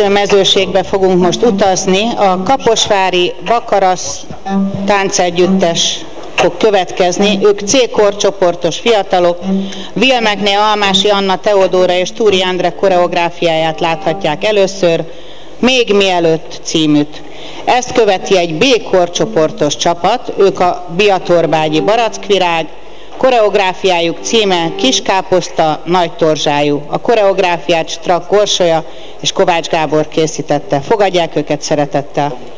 Belső mezőségbe fogunk most utazni. A Kaposvári Bakarasz táncegyüttes fog következni. Ők C-korcsoportos fiatalok. Vilmekné Almási Anna Teodóra és Túri Endre koreográfiáját láthatják először, még mielőtt címüt. Ezt követi egy B-korcsoportos csapat, ők a Biatorbágyi Barackvirág, Koreográfiájuk címe Kiskáposzta, Nagy Torzsájú. A koreográfiát Strak Korsolya és Kovács Gábor készítette. Fogadják őket szeretettel!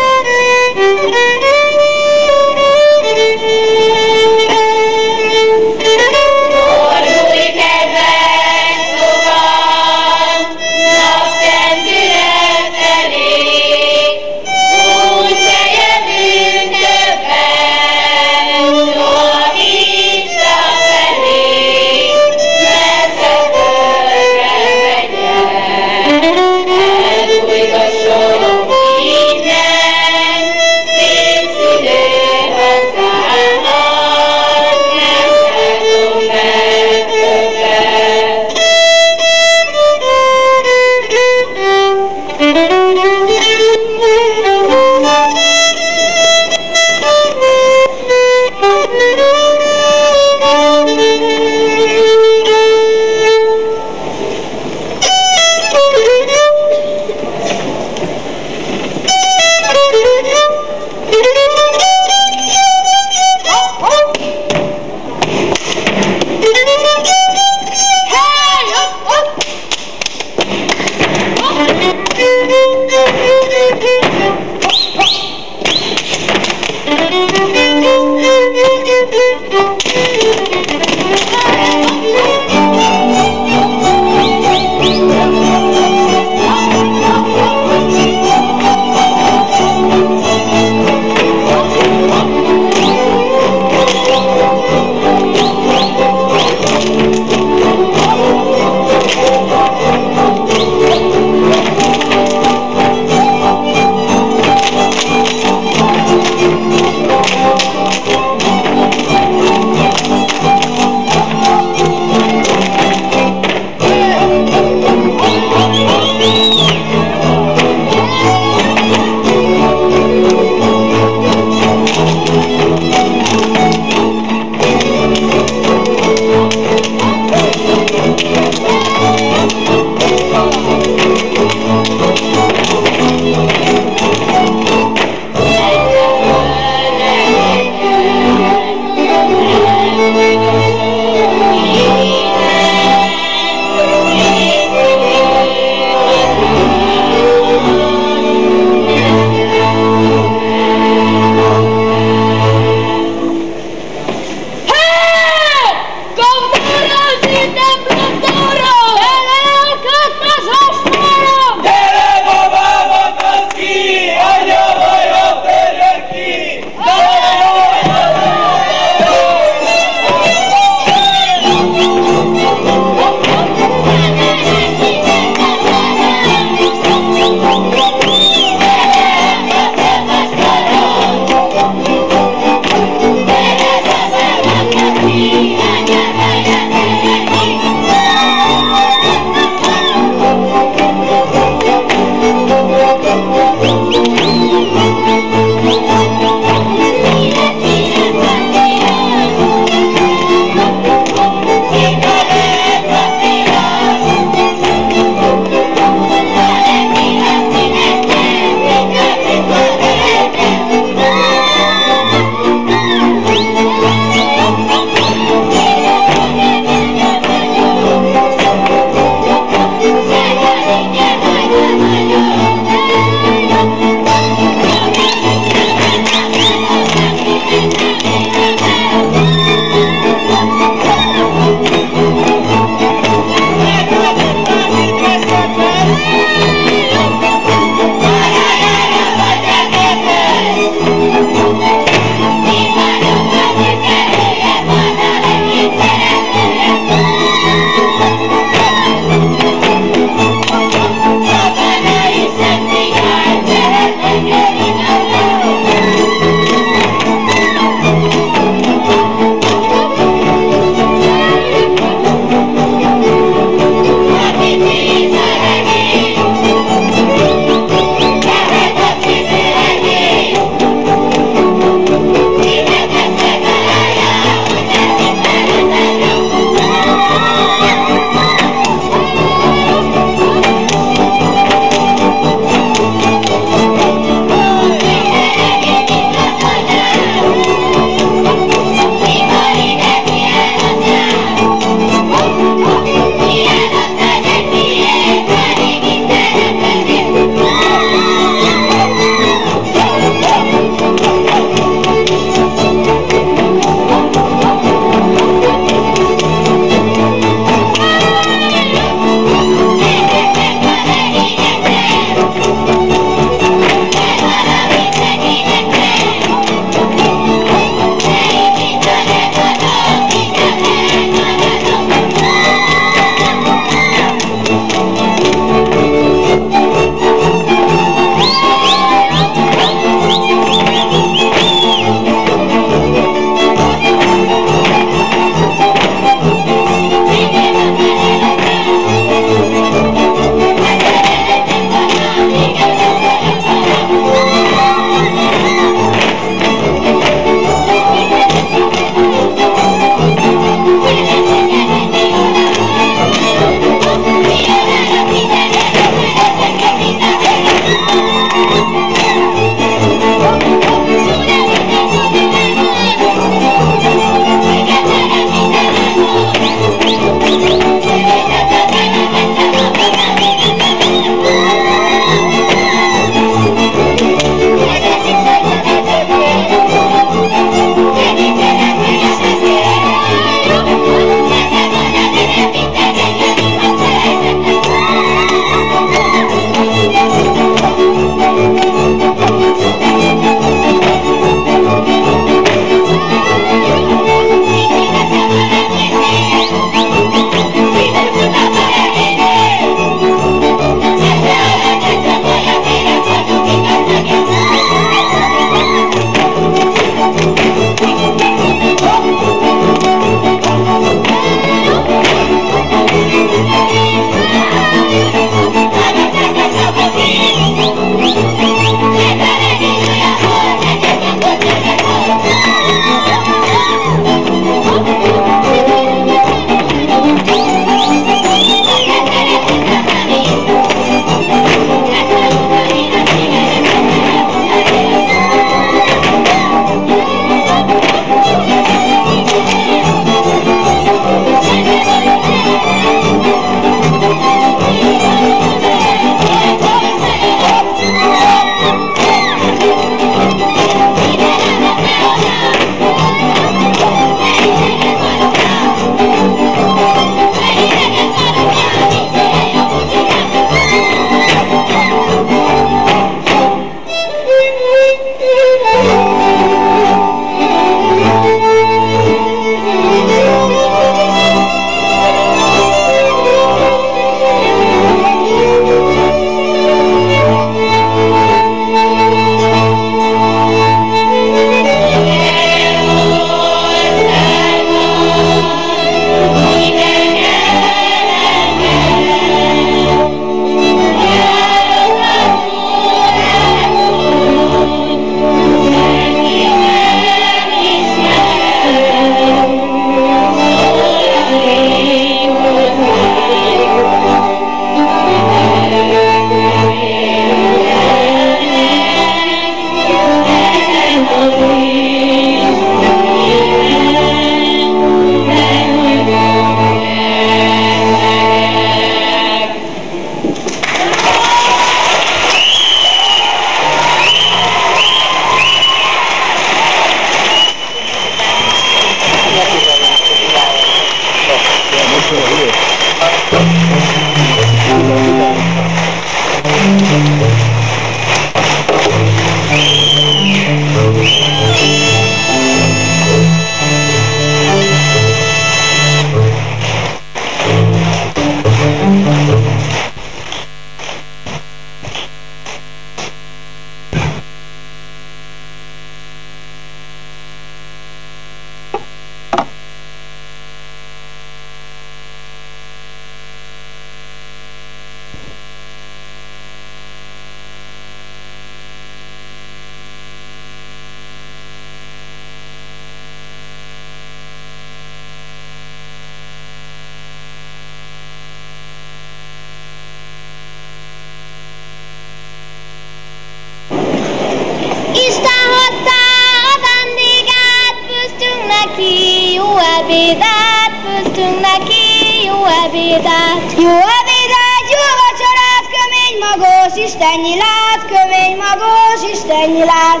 ebédet, főztünk neki jó ebédet. Jó ebédet, jó vacsorát, kömény magos, Isten nyilát, kömény magos, Isten nyilát.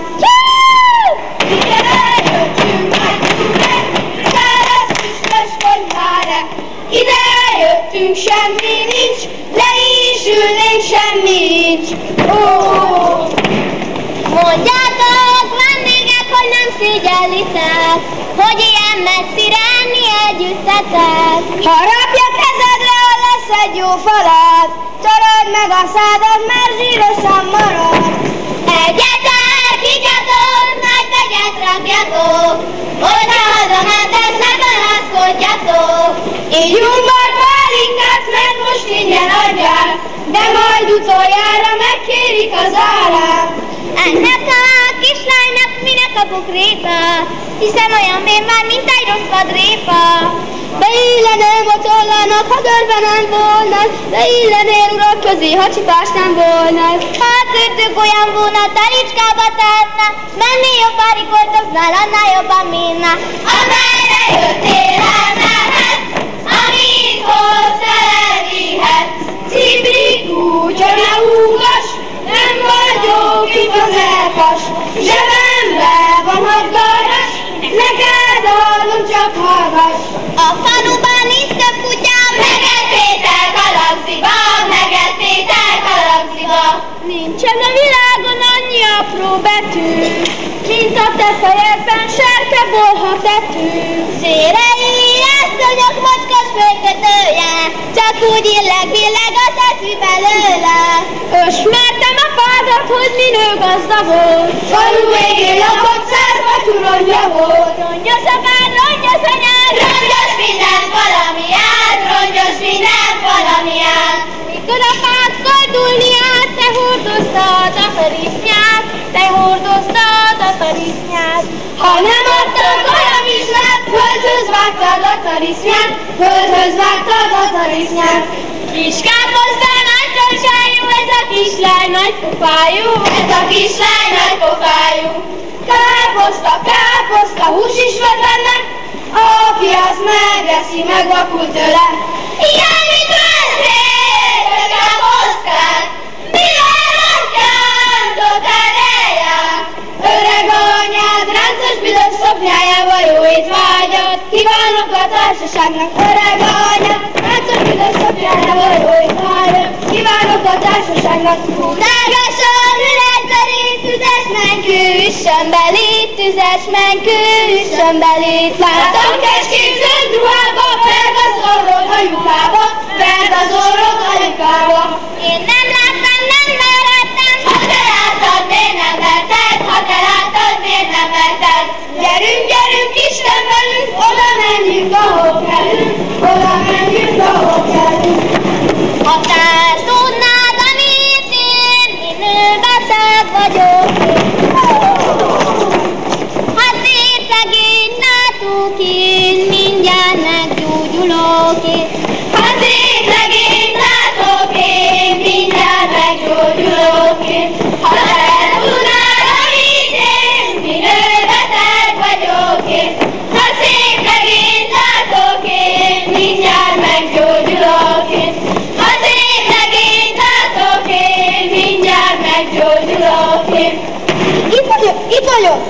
Ide jöttünk, e. semmi nincs, le is ülnénk, semmi nincs. Ó, oh. mondjátok vendégek, hogy nem szégyellitek, hogy ilyen messzire együttetek. Harapja kezedre, ha lesz egy jó falat, töröd meg a szádat, mert zsírosan marad. Egyetek, igyatok, nagy vegyet rakjatok, hogyha hazamentesz, ne panaszkodjatok. Ígyunk bort pálinkát, mert most ingyen adják, de majd utoljára megkérik az árát. Ennek a kislánynak minek kapok répát, hiszen olyan vén már, mint egy rossz vadrépa. Beillenél bocsollának, ha nem volna, beillenél urak közé, ha csipás nem volna. A szőtők olyan volna, talicskába tehetne, menni jobb párikoldozznál, annál jobban minna. Amerre jöttél, elmehetsz, amit hozzá elvihetsz. Ciprik úgy, hogy ne úgas, nem vagyok igazálkas, zsebembe van hat garas, adom csak hallgass. A faluban nincs több kutyám, megettétek a lagziba, megettétek a lagziba. Nincsen a világon annyi apró betű, mint a te fejedben serke bolha tetű. Szélei, asszonyok, mocskos főkötője, csak úgy illeg billeg a tetű belőle. Ösmertem a fádat, hogy minő gazda volt. Falu végén lakott száz macsurongya volt. Rongyos apád, rongyos anyád, rongyos minden valamiát, rongyos minden valamiát. Mikor apád koldulni át, te hordoztad a ferisznyát, te hordoztad a ferisznyát. Ha nem adtak olyan vizsgát, földhöz vágtad a tarisznyát, földhöz vágtad a tarisznyát. Kis káposztán általsájú, ez a kislány nagy pofájú, ez a kislány nagy pofájú. Káposzta, káposzta, hús is van benne, aki azt megeszi, megvakul tőle. Jaj, mit veszik, a káposztát, mire rakjántok ereját? Öreg anyád, ráncos büdös szoknyájával jó étvágyat, kívánok a társaságnak, öreg anyád, ráncos büdös szoknyájával jó étvágyat, kívánok a társaságnak. Tüzes menkő, üssön belét, tüzes menkő, üssön belét. Láttam keskét zöld ruhába, feld az orrod hajukába, feld az orrod hajukába. Én nem láttam, nem meredtem, ha te láttad, miért nem merted, ha te láttad, miért nem merted. Gyerünk, gyerünk, Isten velünk, oda menjünk, ahol kellünk, oda menjünk, ahol kellünk. Ha Apoyo.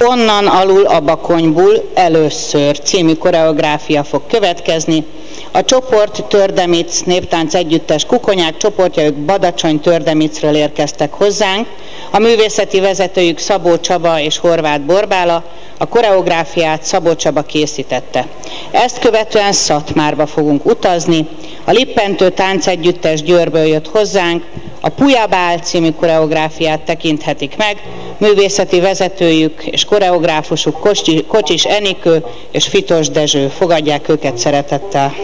Onnan alul a bakonyból először című koreográfia fog következni. A csoport Tördemic néptánc együttes Kukonyák csoportja, ők Badacsony Tördemicről érkeztek hozzánk. A művészeti vezetőjük Szabó Csaba és Horváth Borbála, a koreográfiát Szabó Csaba készítette. Ezt követően Szatmárba fogunk utazni. A Lippentő táncegyüttes Győrből jött hozzánk, a Pujabál című koreográfiát tekinthetik meg, művészeti vezetőjük és koreográfusuk Kocsis Enikő és Fitos Dezső. Fogadják őket szeretettel.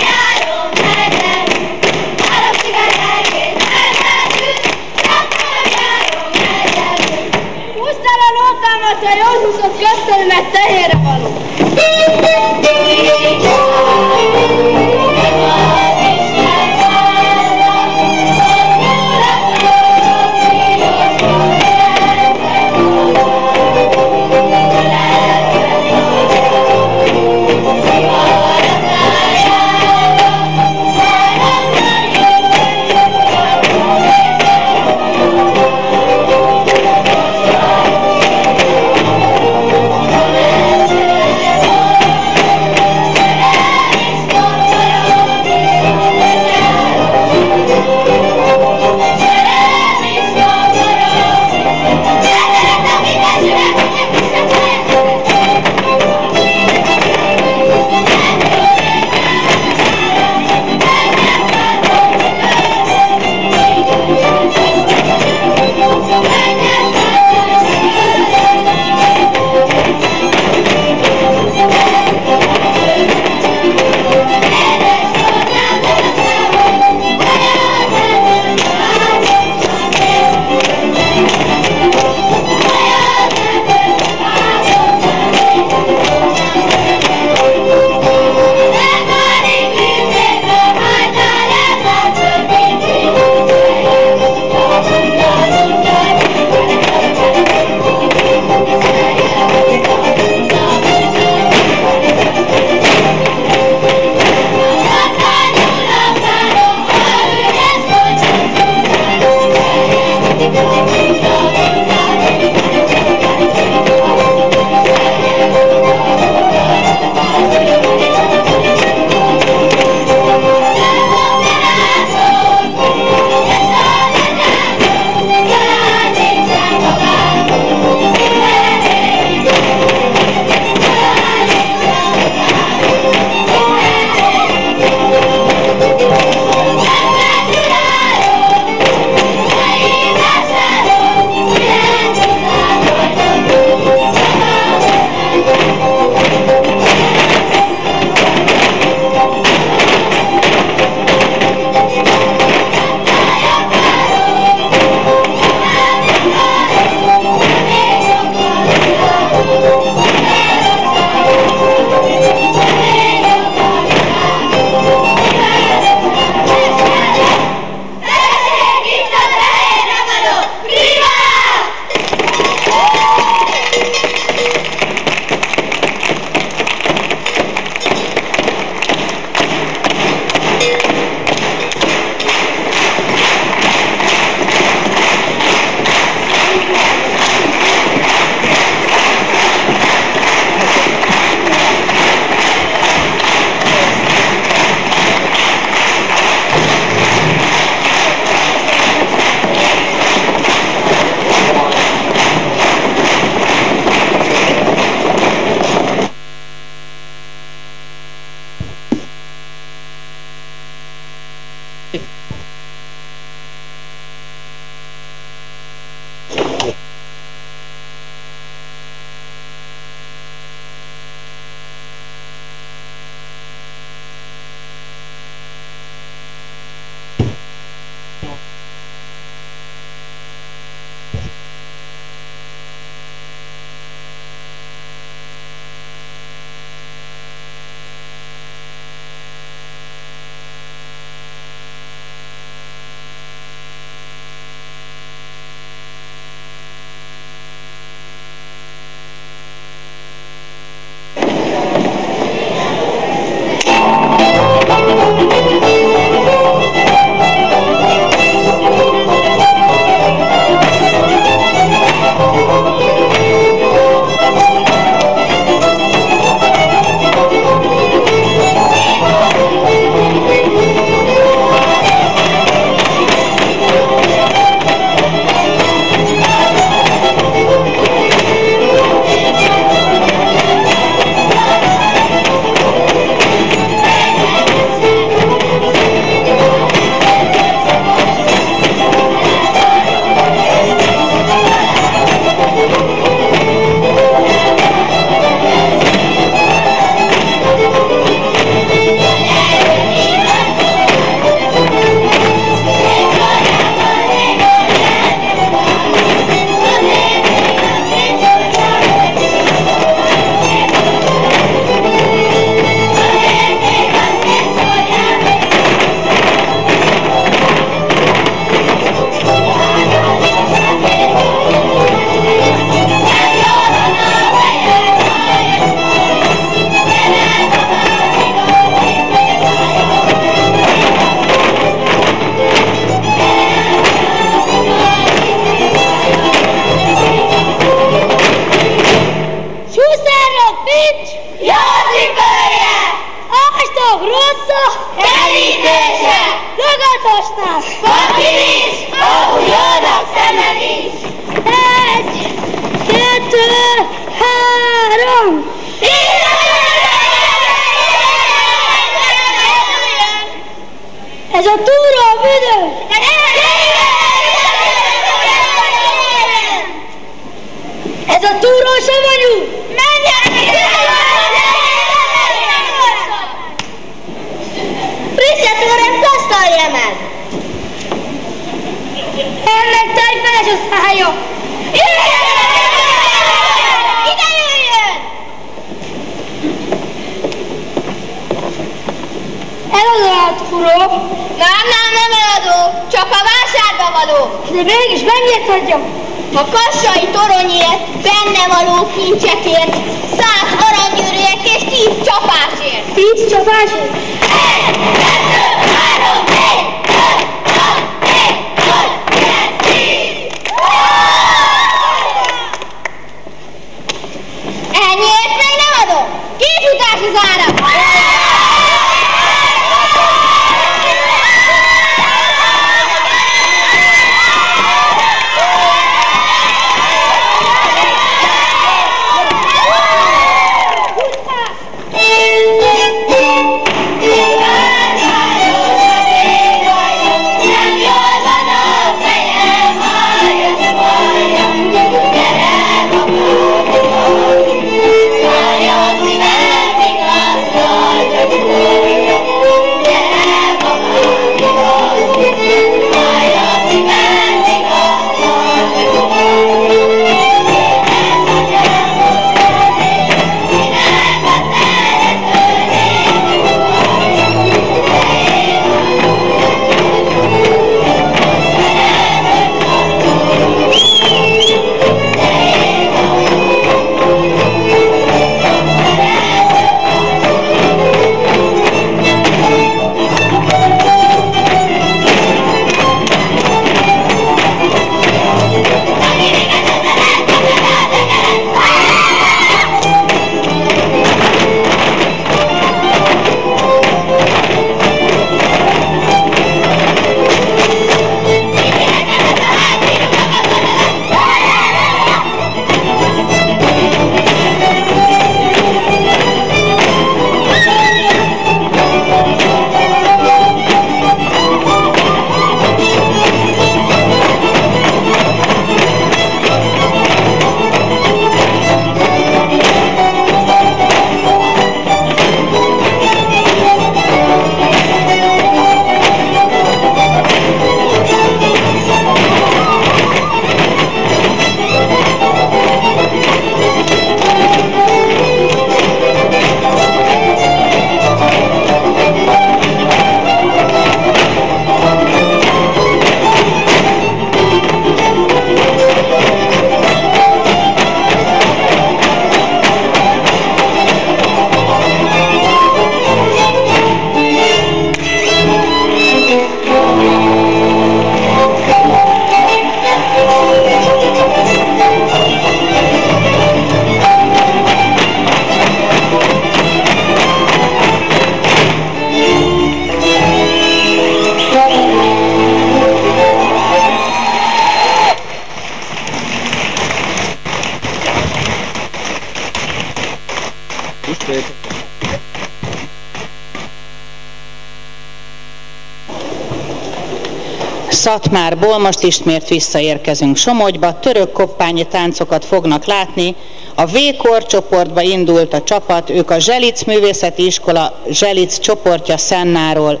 Szatmárból most ismét visszaérkezünk Somogyba, török koppányi táncokat fognak látni. A V-kor csoportba indult a csapat, ők a Zselic Művészeti Iskola Zselic csoportja Szennáról.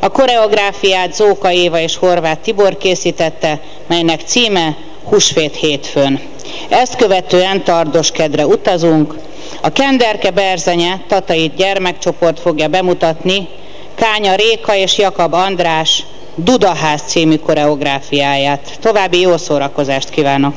A koreográfiát Zóka Éva és Horváth Tibor készítette, melynek címe Húsvét hétfőn. Ezt követően Tardoskedre utazunk. A Kenderke Berzenye Tatai gyermekcsoport fogja bemutatni Kánya Réka és Jakab András Dudaház című koreográfiáját. További jó szórakozást kívánok!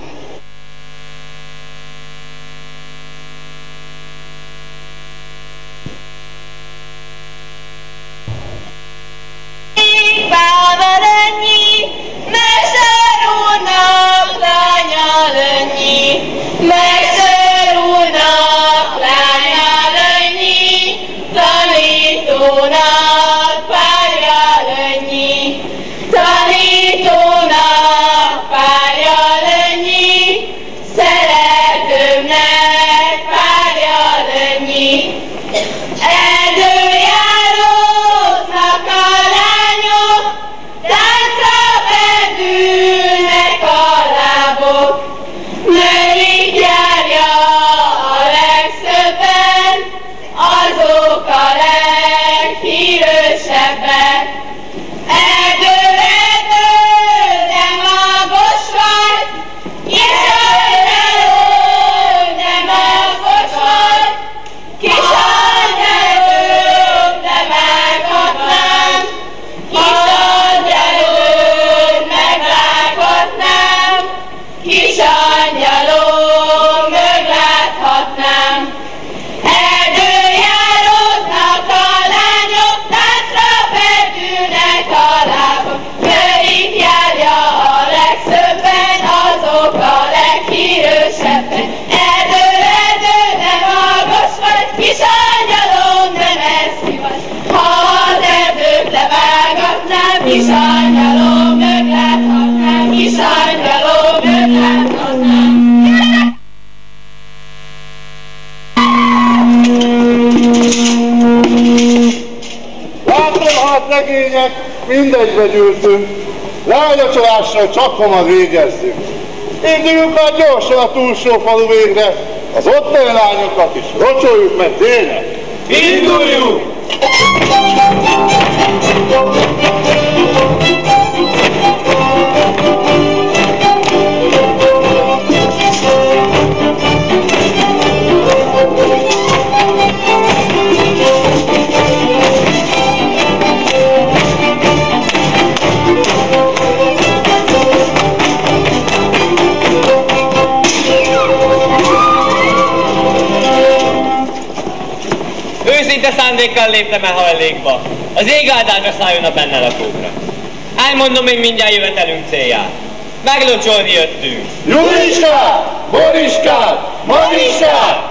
Mindegybe gyűltünk, leányocsolással csak hamar végezzünk. Induljunk át gyorsan a túlsó falu végre, az ottani lányokat is rocsoljuk meg tényleg. Induljunk! Őszinte szándékkal léptem el hajlékba. Az ég áldásra szálljon a benne lakókra. Elmondom még mindjárt jövetelünk célját. Meglocsolni jöttünk. Juliskát! Boriskát! Mariskát!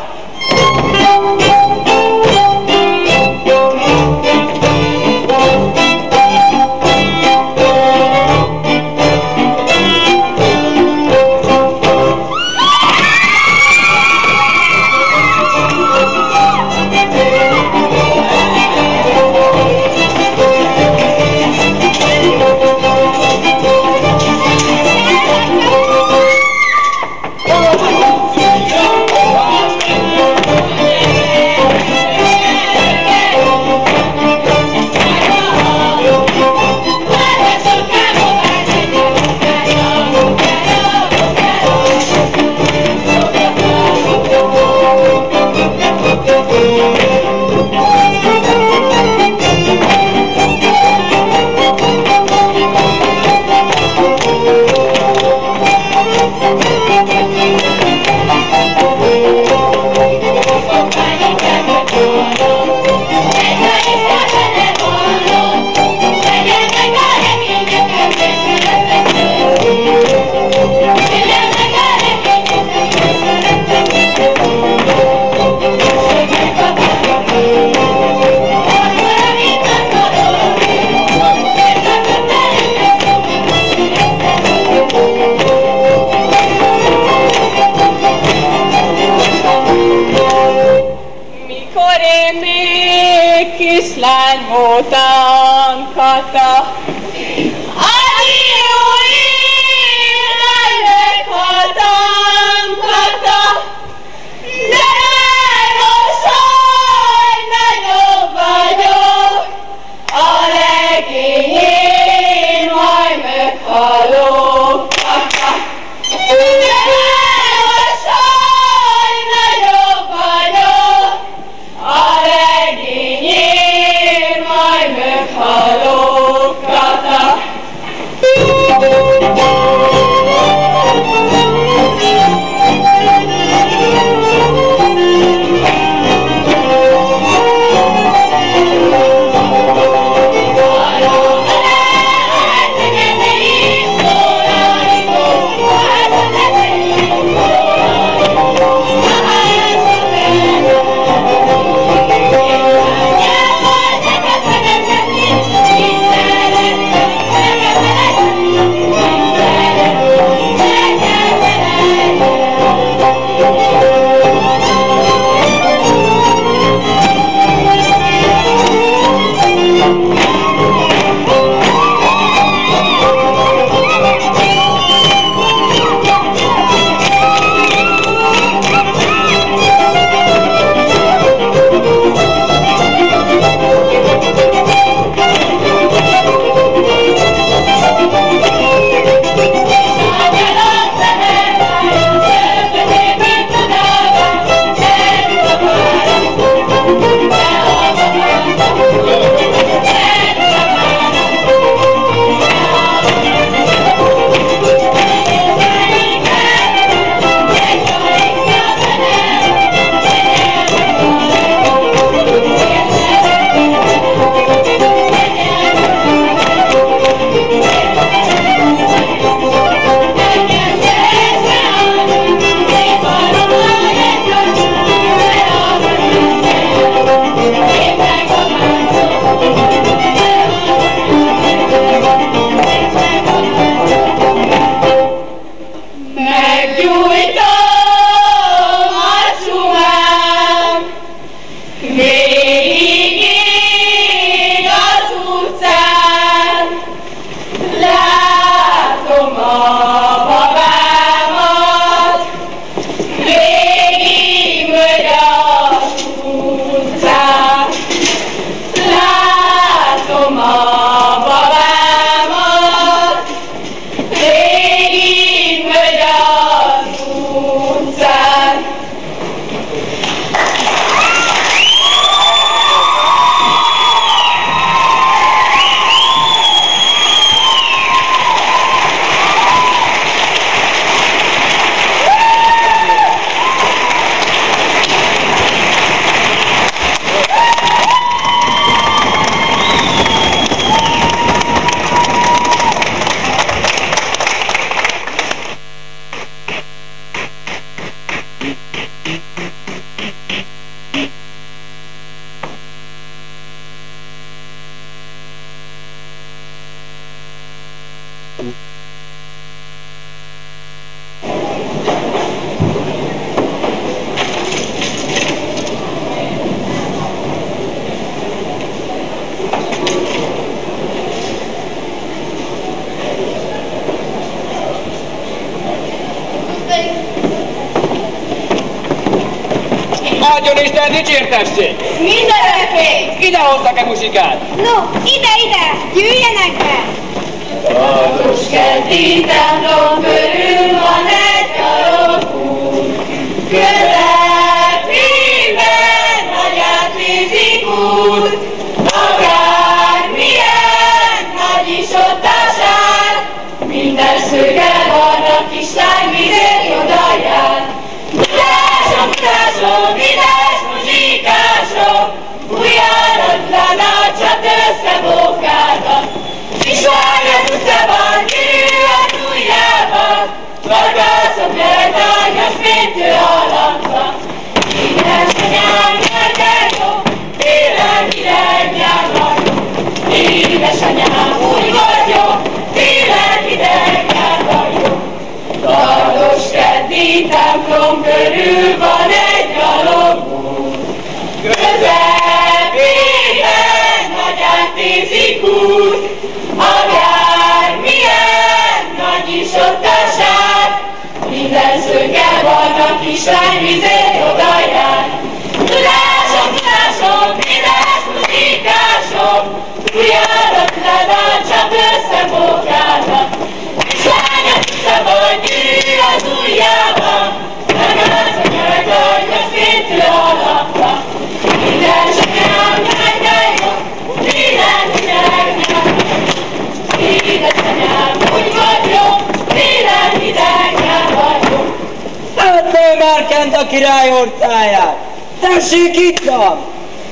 Rend a király orcáját! Tessék, itt van!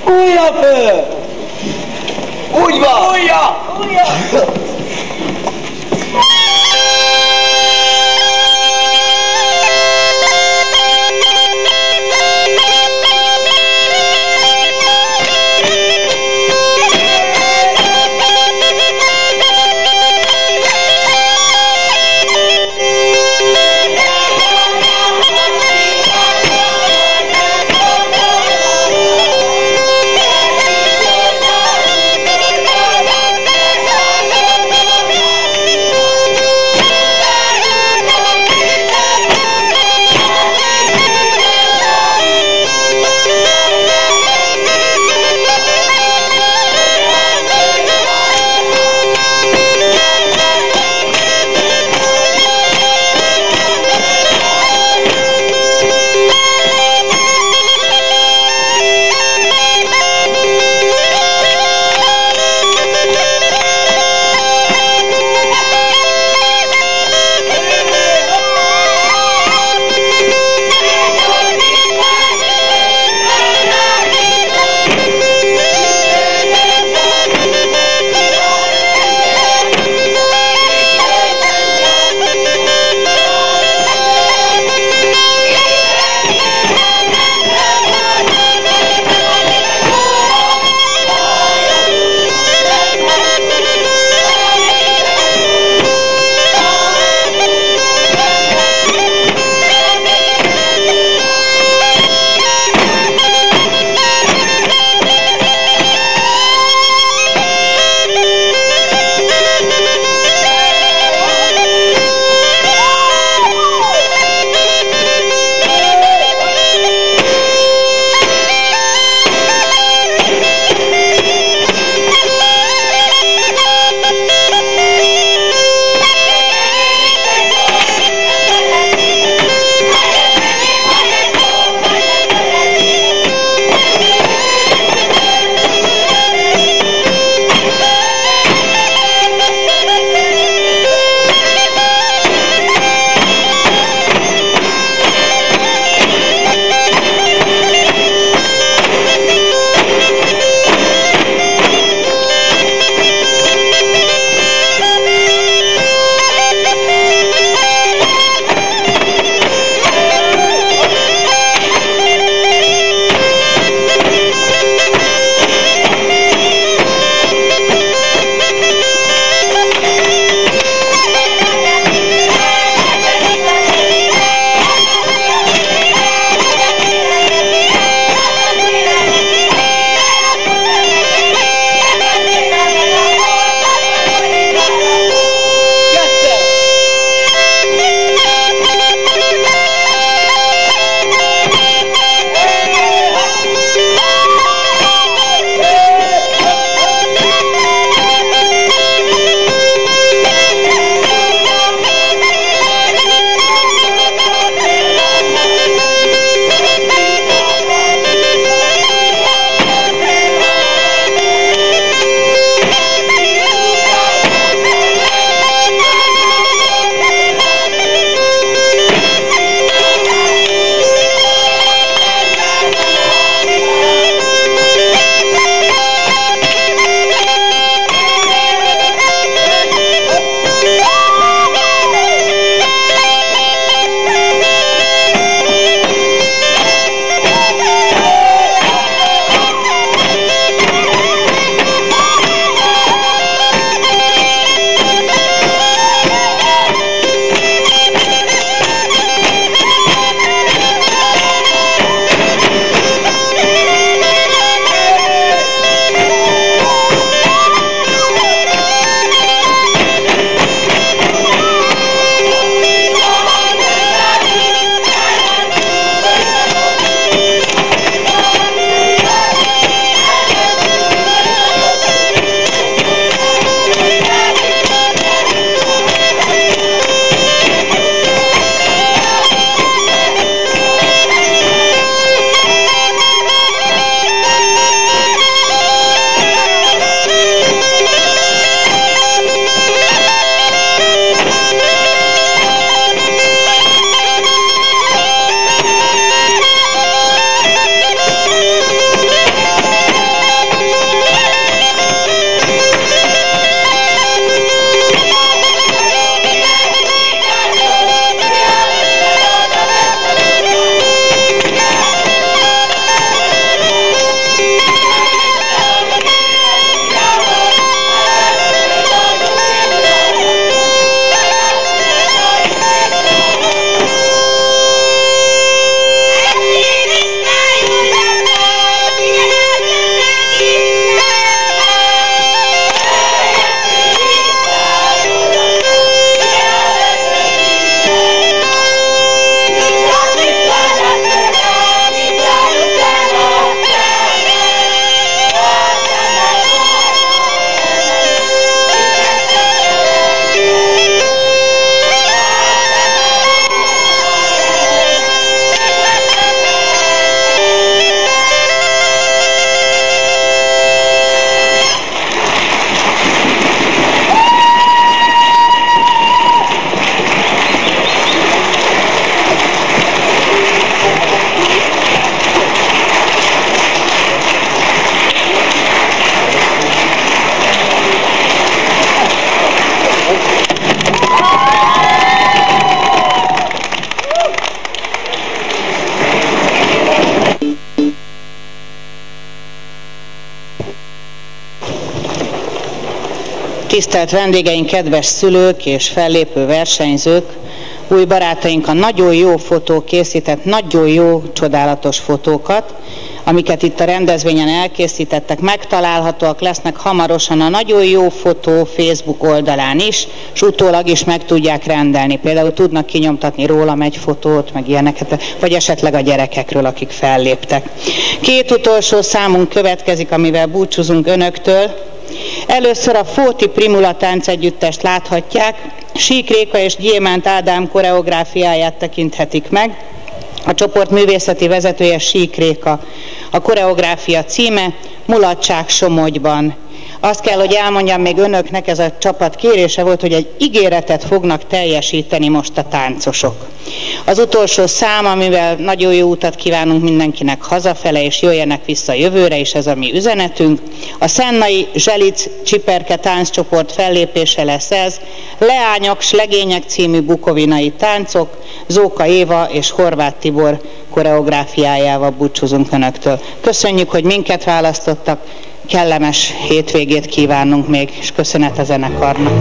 Újra föl! Úgy van! Újra! Újra! Tisztelt vendégeink, kedves szülők és fellépő versenyzők, új barátaink a nagyon jó fotók készített, nagyon jó, csodálatos fotókat, amiket itt a rendezvényen elkészítettek, megtalálhatóak lesznek hamarosan a nagyon jó fotó Facebook oldalán is, és utólag is meg tudják rendelni. Például tudnak kinyomtatni rólam egy fotót, meg ilyeneket, vagy esetleg a gyerekekről, akik felléptek. Két utolsó számunk következik, amivel búcsúzunk önöktől. Először a Fóti Primula táncegyüttest láthatják, Sík Réka és Gyémánt Ádám koreográfiáját tekinthetik meg. A csoport művészeti vezetője Sík Réka. A koreográfia címe Mulatság Somogyban. Azt kell, hogy elmondjam még önöknek, ez a csapat kérése volt, hogy egy ígéretet fognak teljesíteni most a táncosok. Az utolsó szám, amivel nagyon jó utat kívánunk mindenkinek hazafele, és jöjjenek vissza jövőre, és ez a mi üzenetünk. A Szennai Zselic Csiperke tánccsoport fellépése lesz ez. Leányok, Slegények című bukovinai táncok, Zóka Éva és Horváth Tibor koreográfiájával búcsúzunk Önöktől. Köszönjük, hogy minket választottak, kellemes hétvégét kívánunk még, és köszönet a zenekarnak.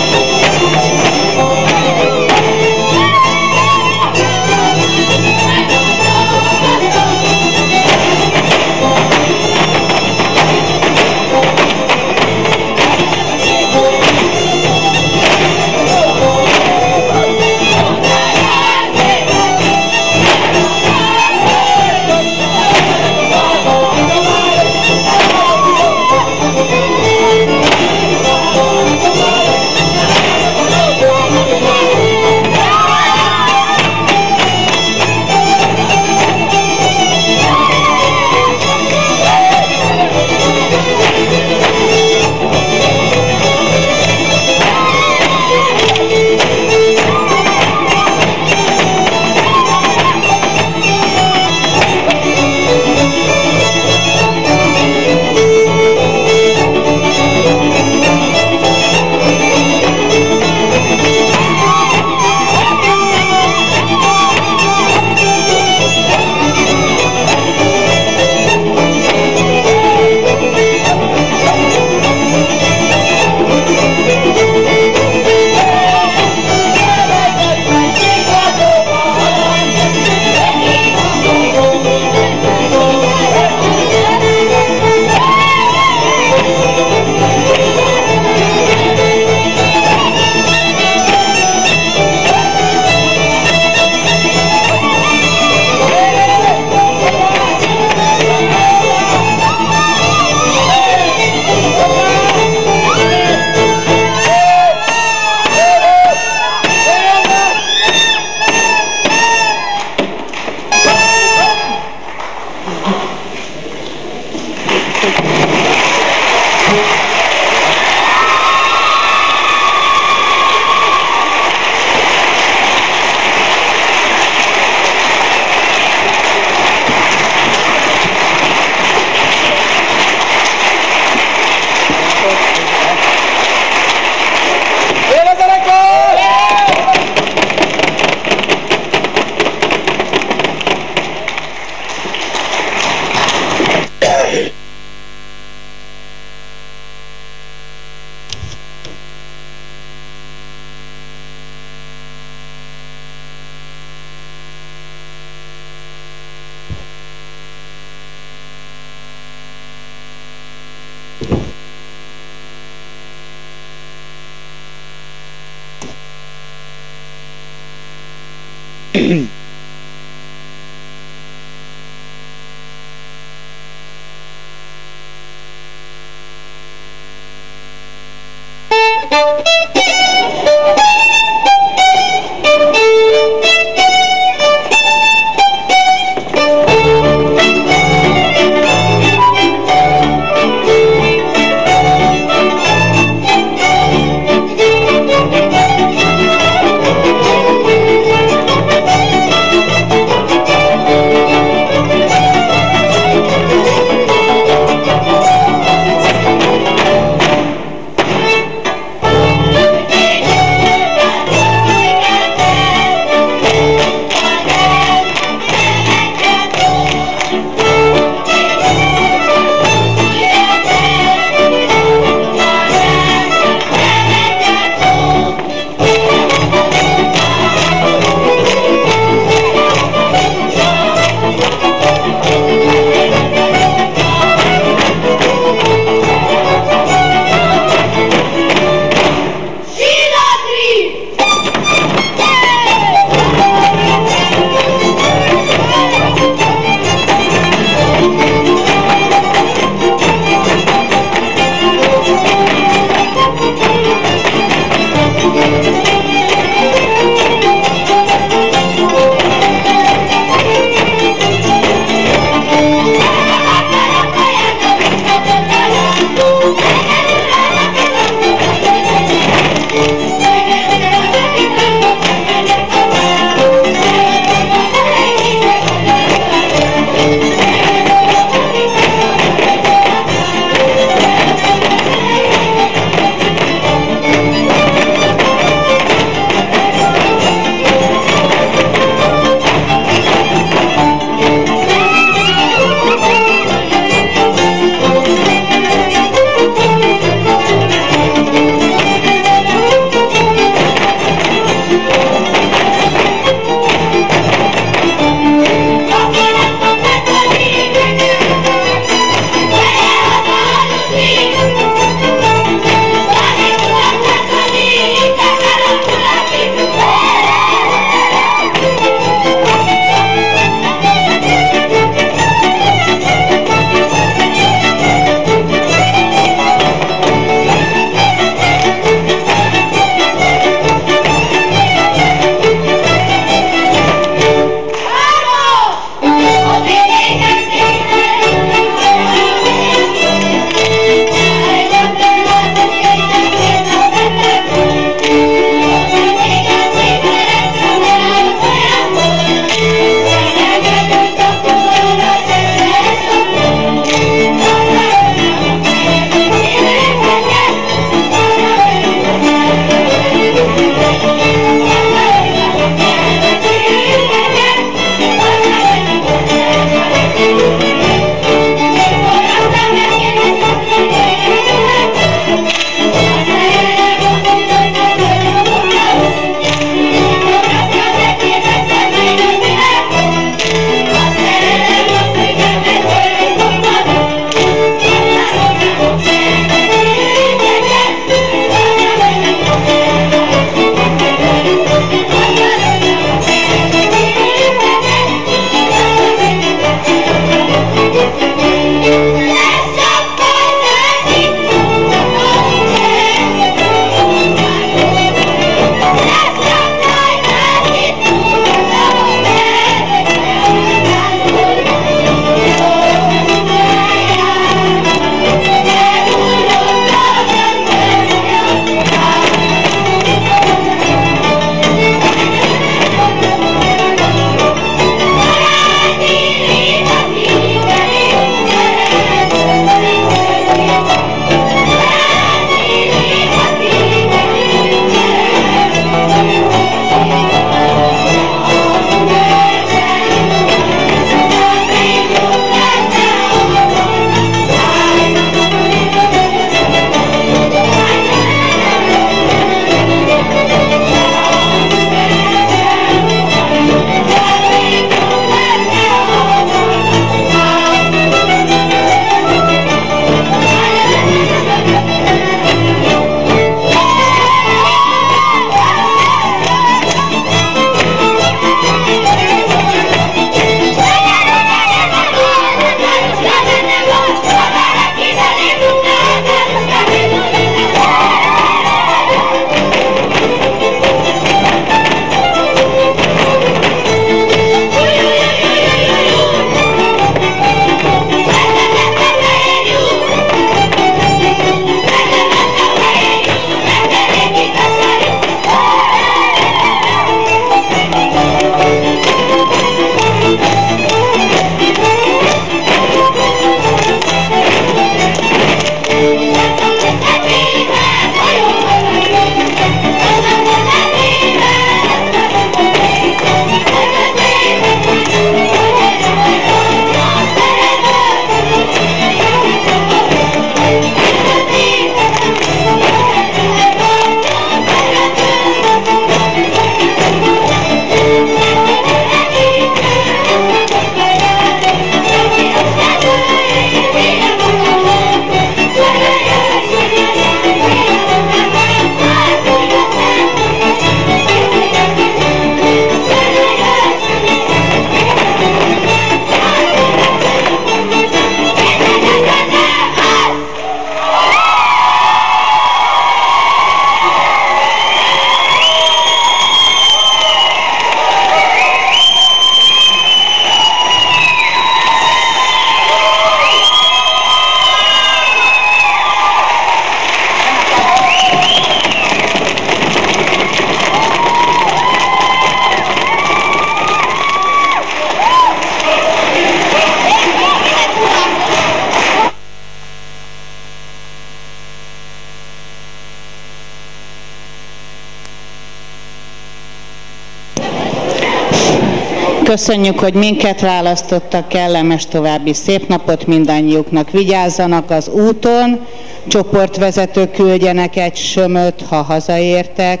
Köszönjük, hogy minket választottak, kellemes további szép napot mindannyiuknak. Vigyázzanak az úton, csoportvezetők küldjenek egy sömöt, ha hazaértek,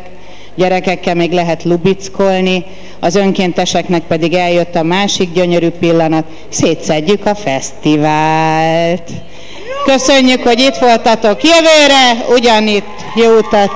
gyerekekkel még lehet lubickolni, az önkénteseknek pedig eljött a másik gyönyörű pillanat, szétszedjük a fesztivált. Köszönjük, hogy itt voltatok jövőre, ugyanitt jó utat!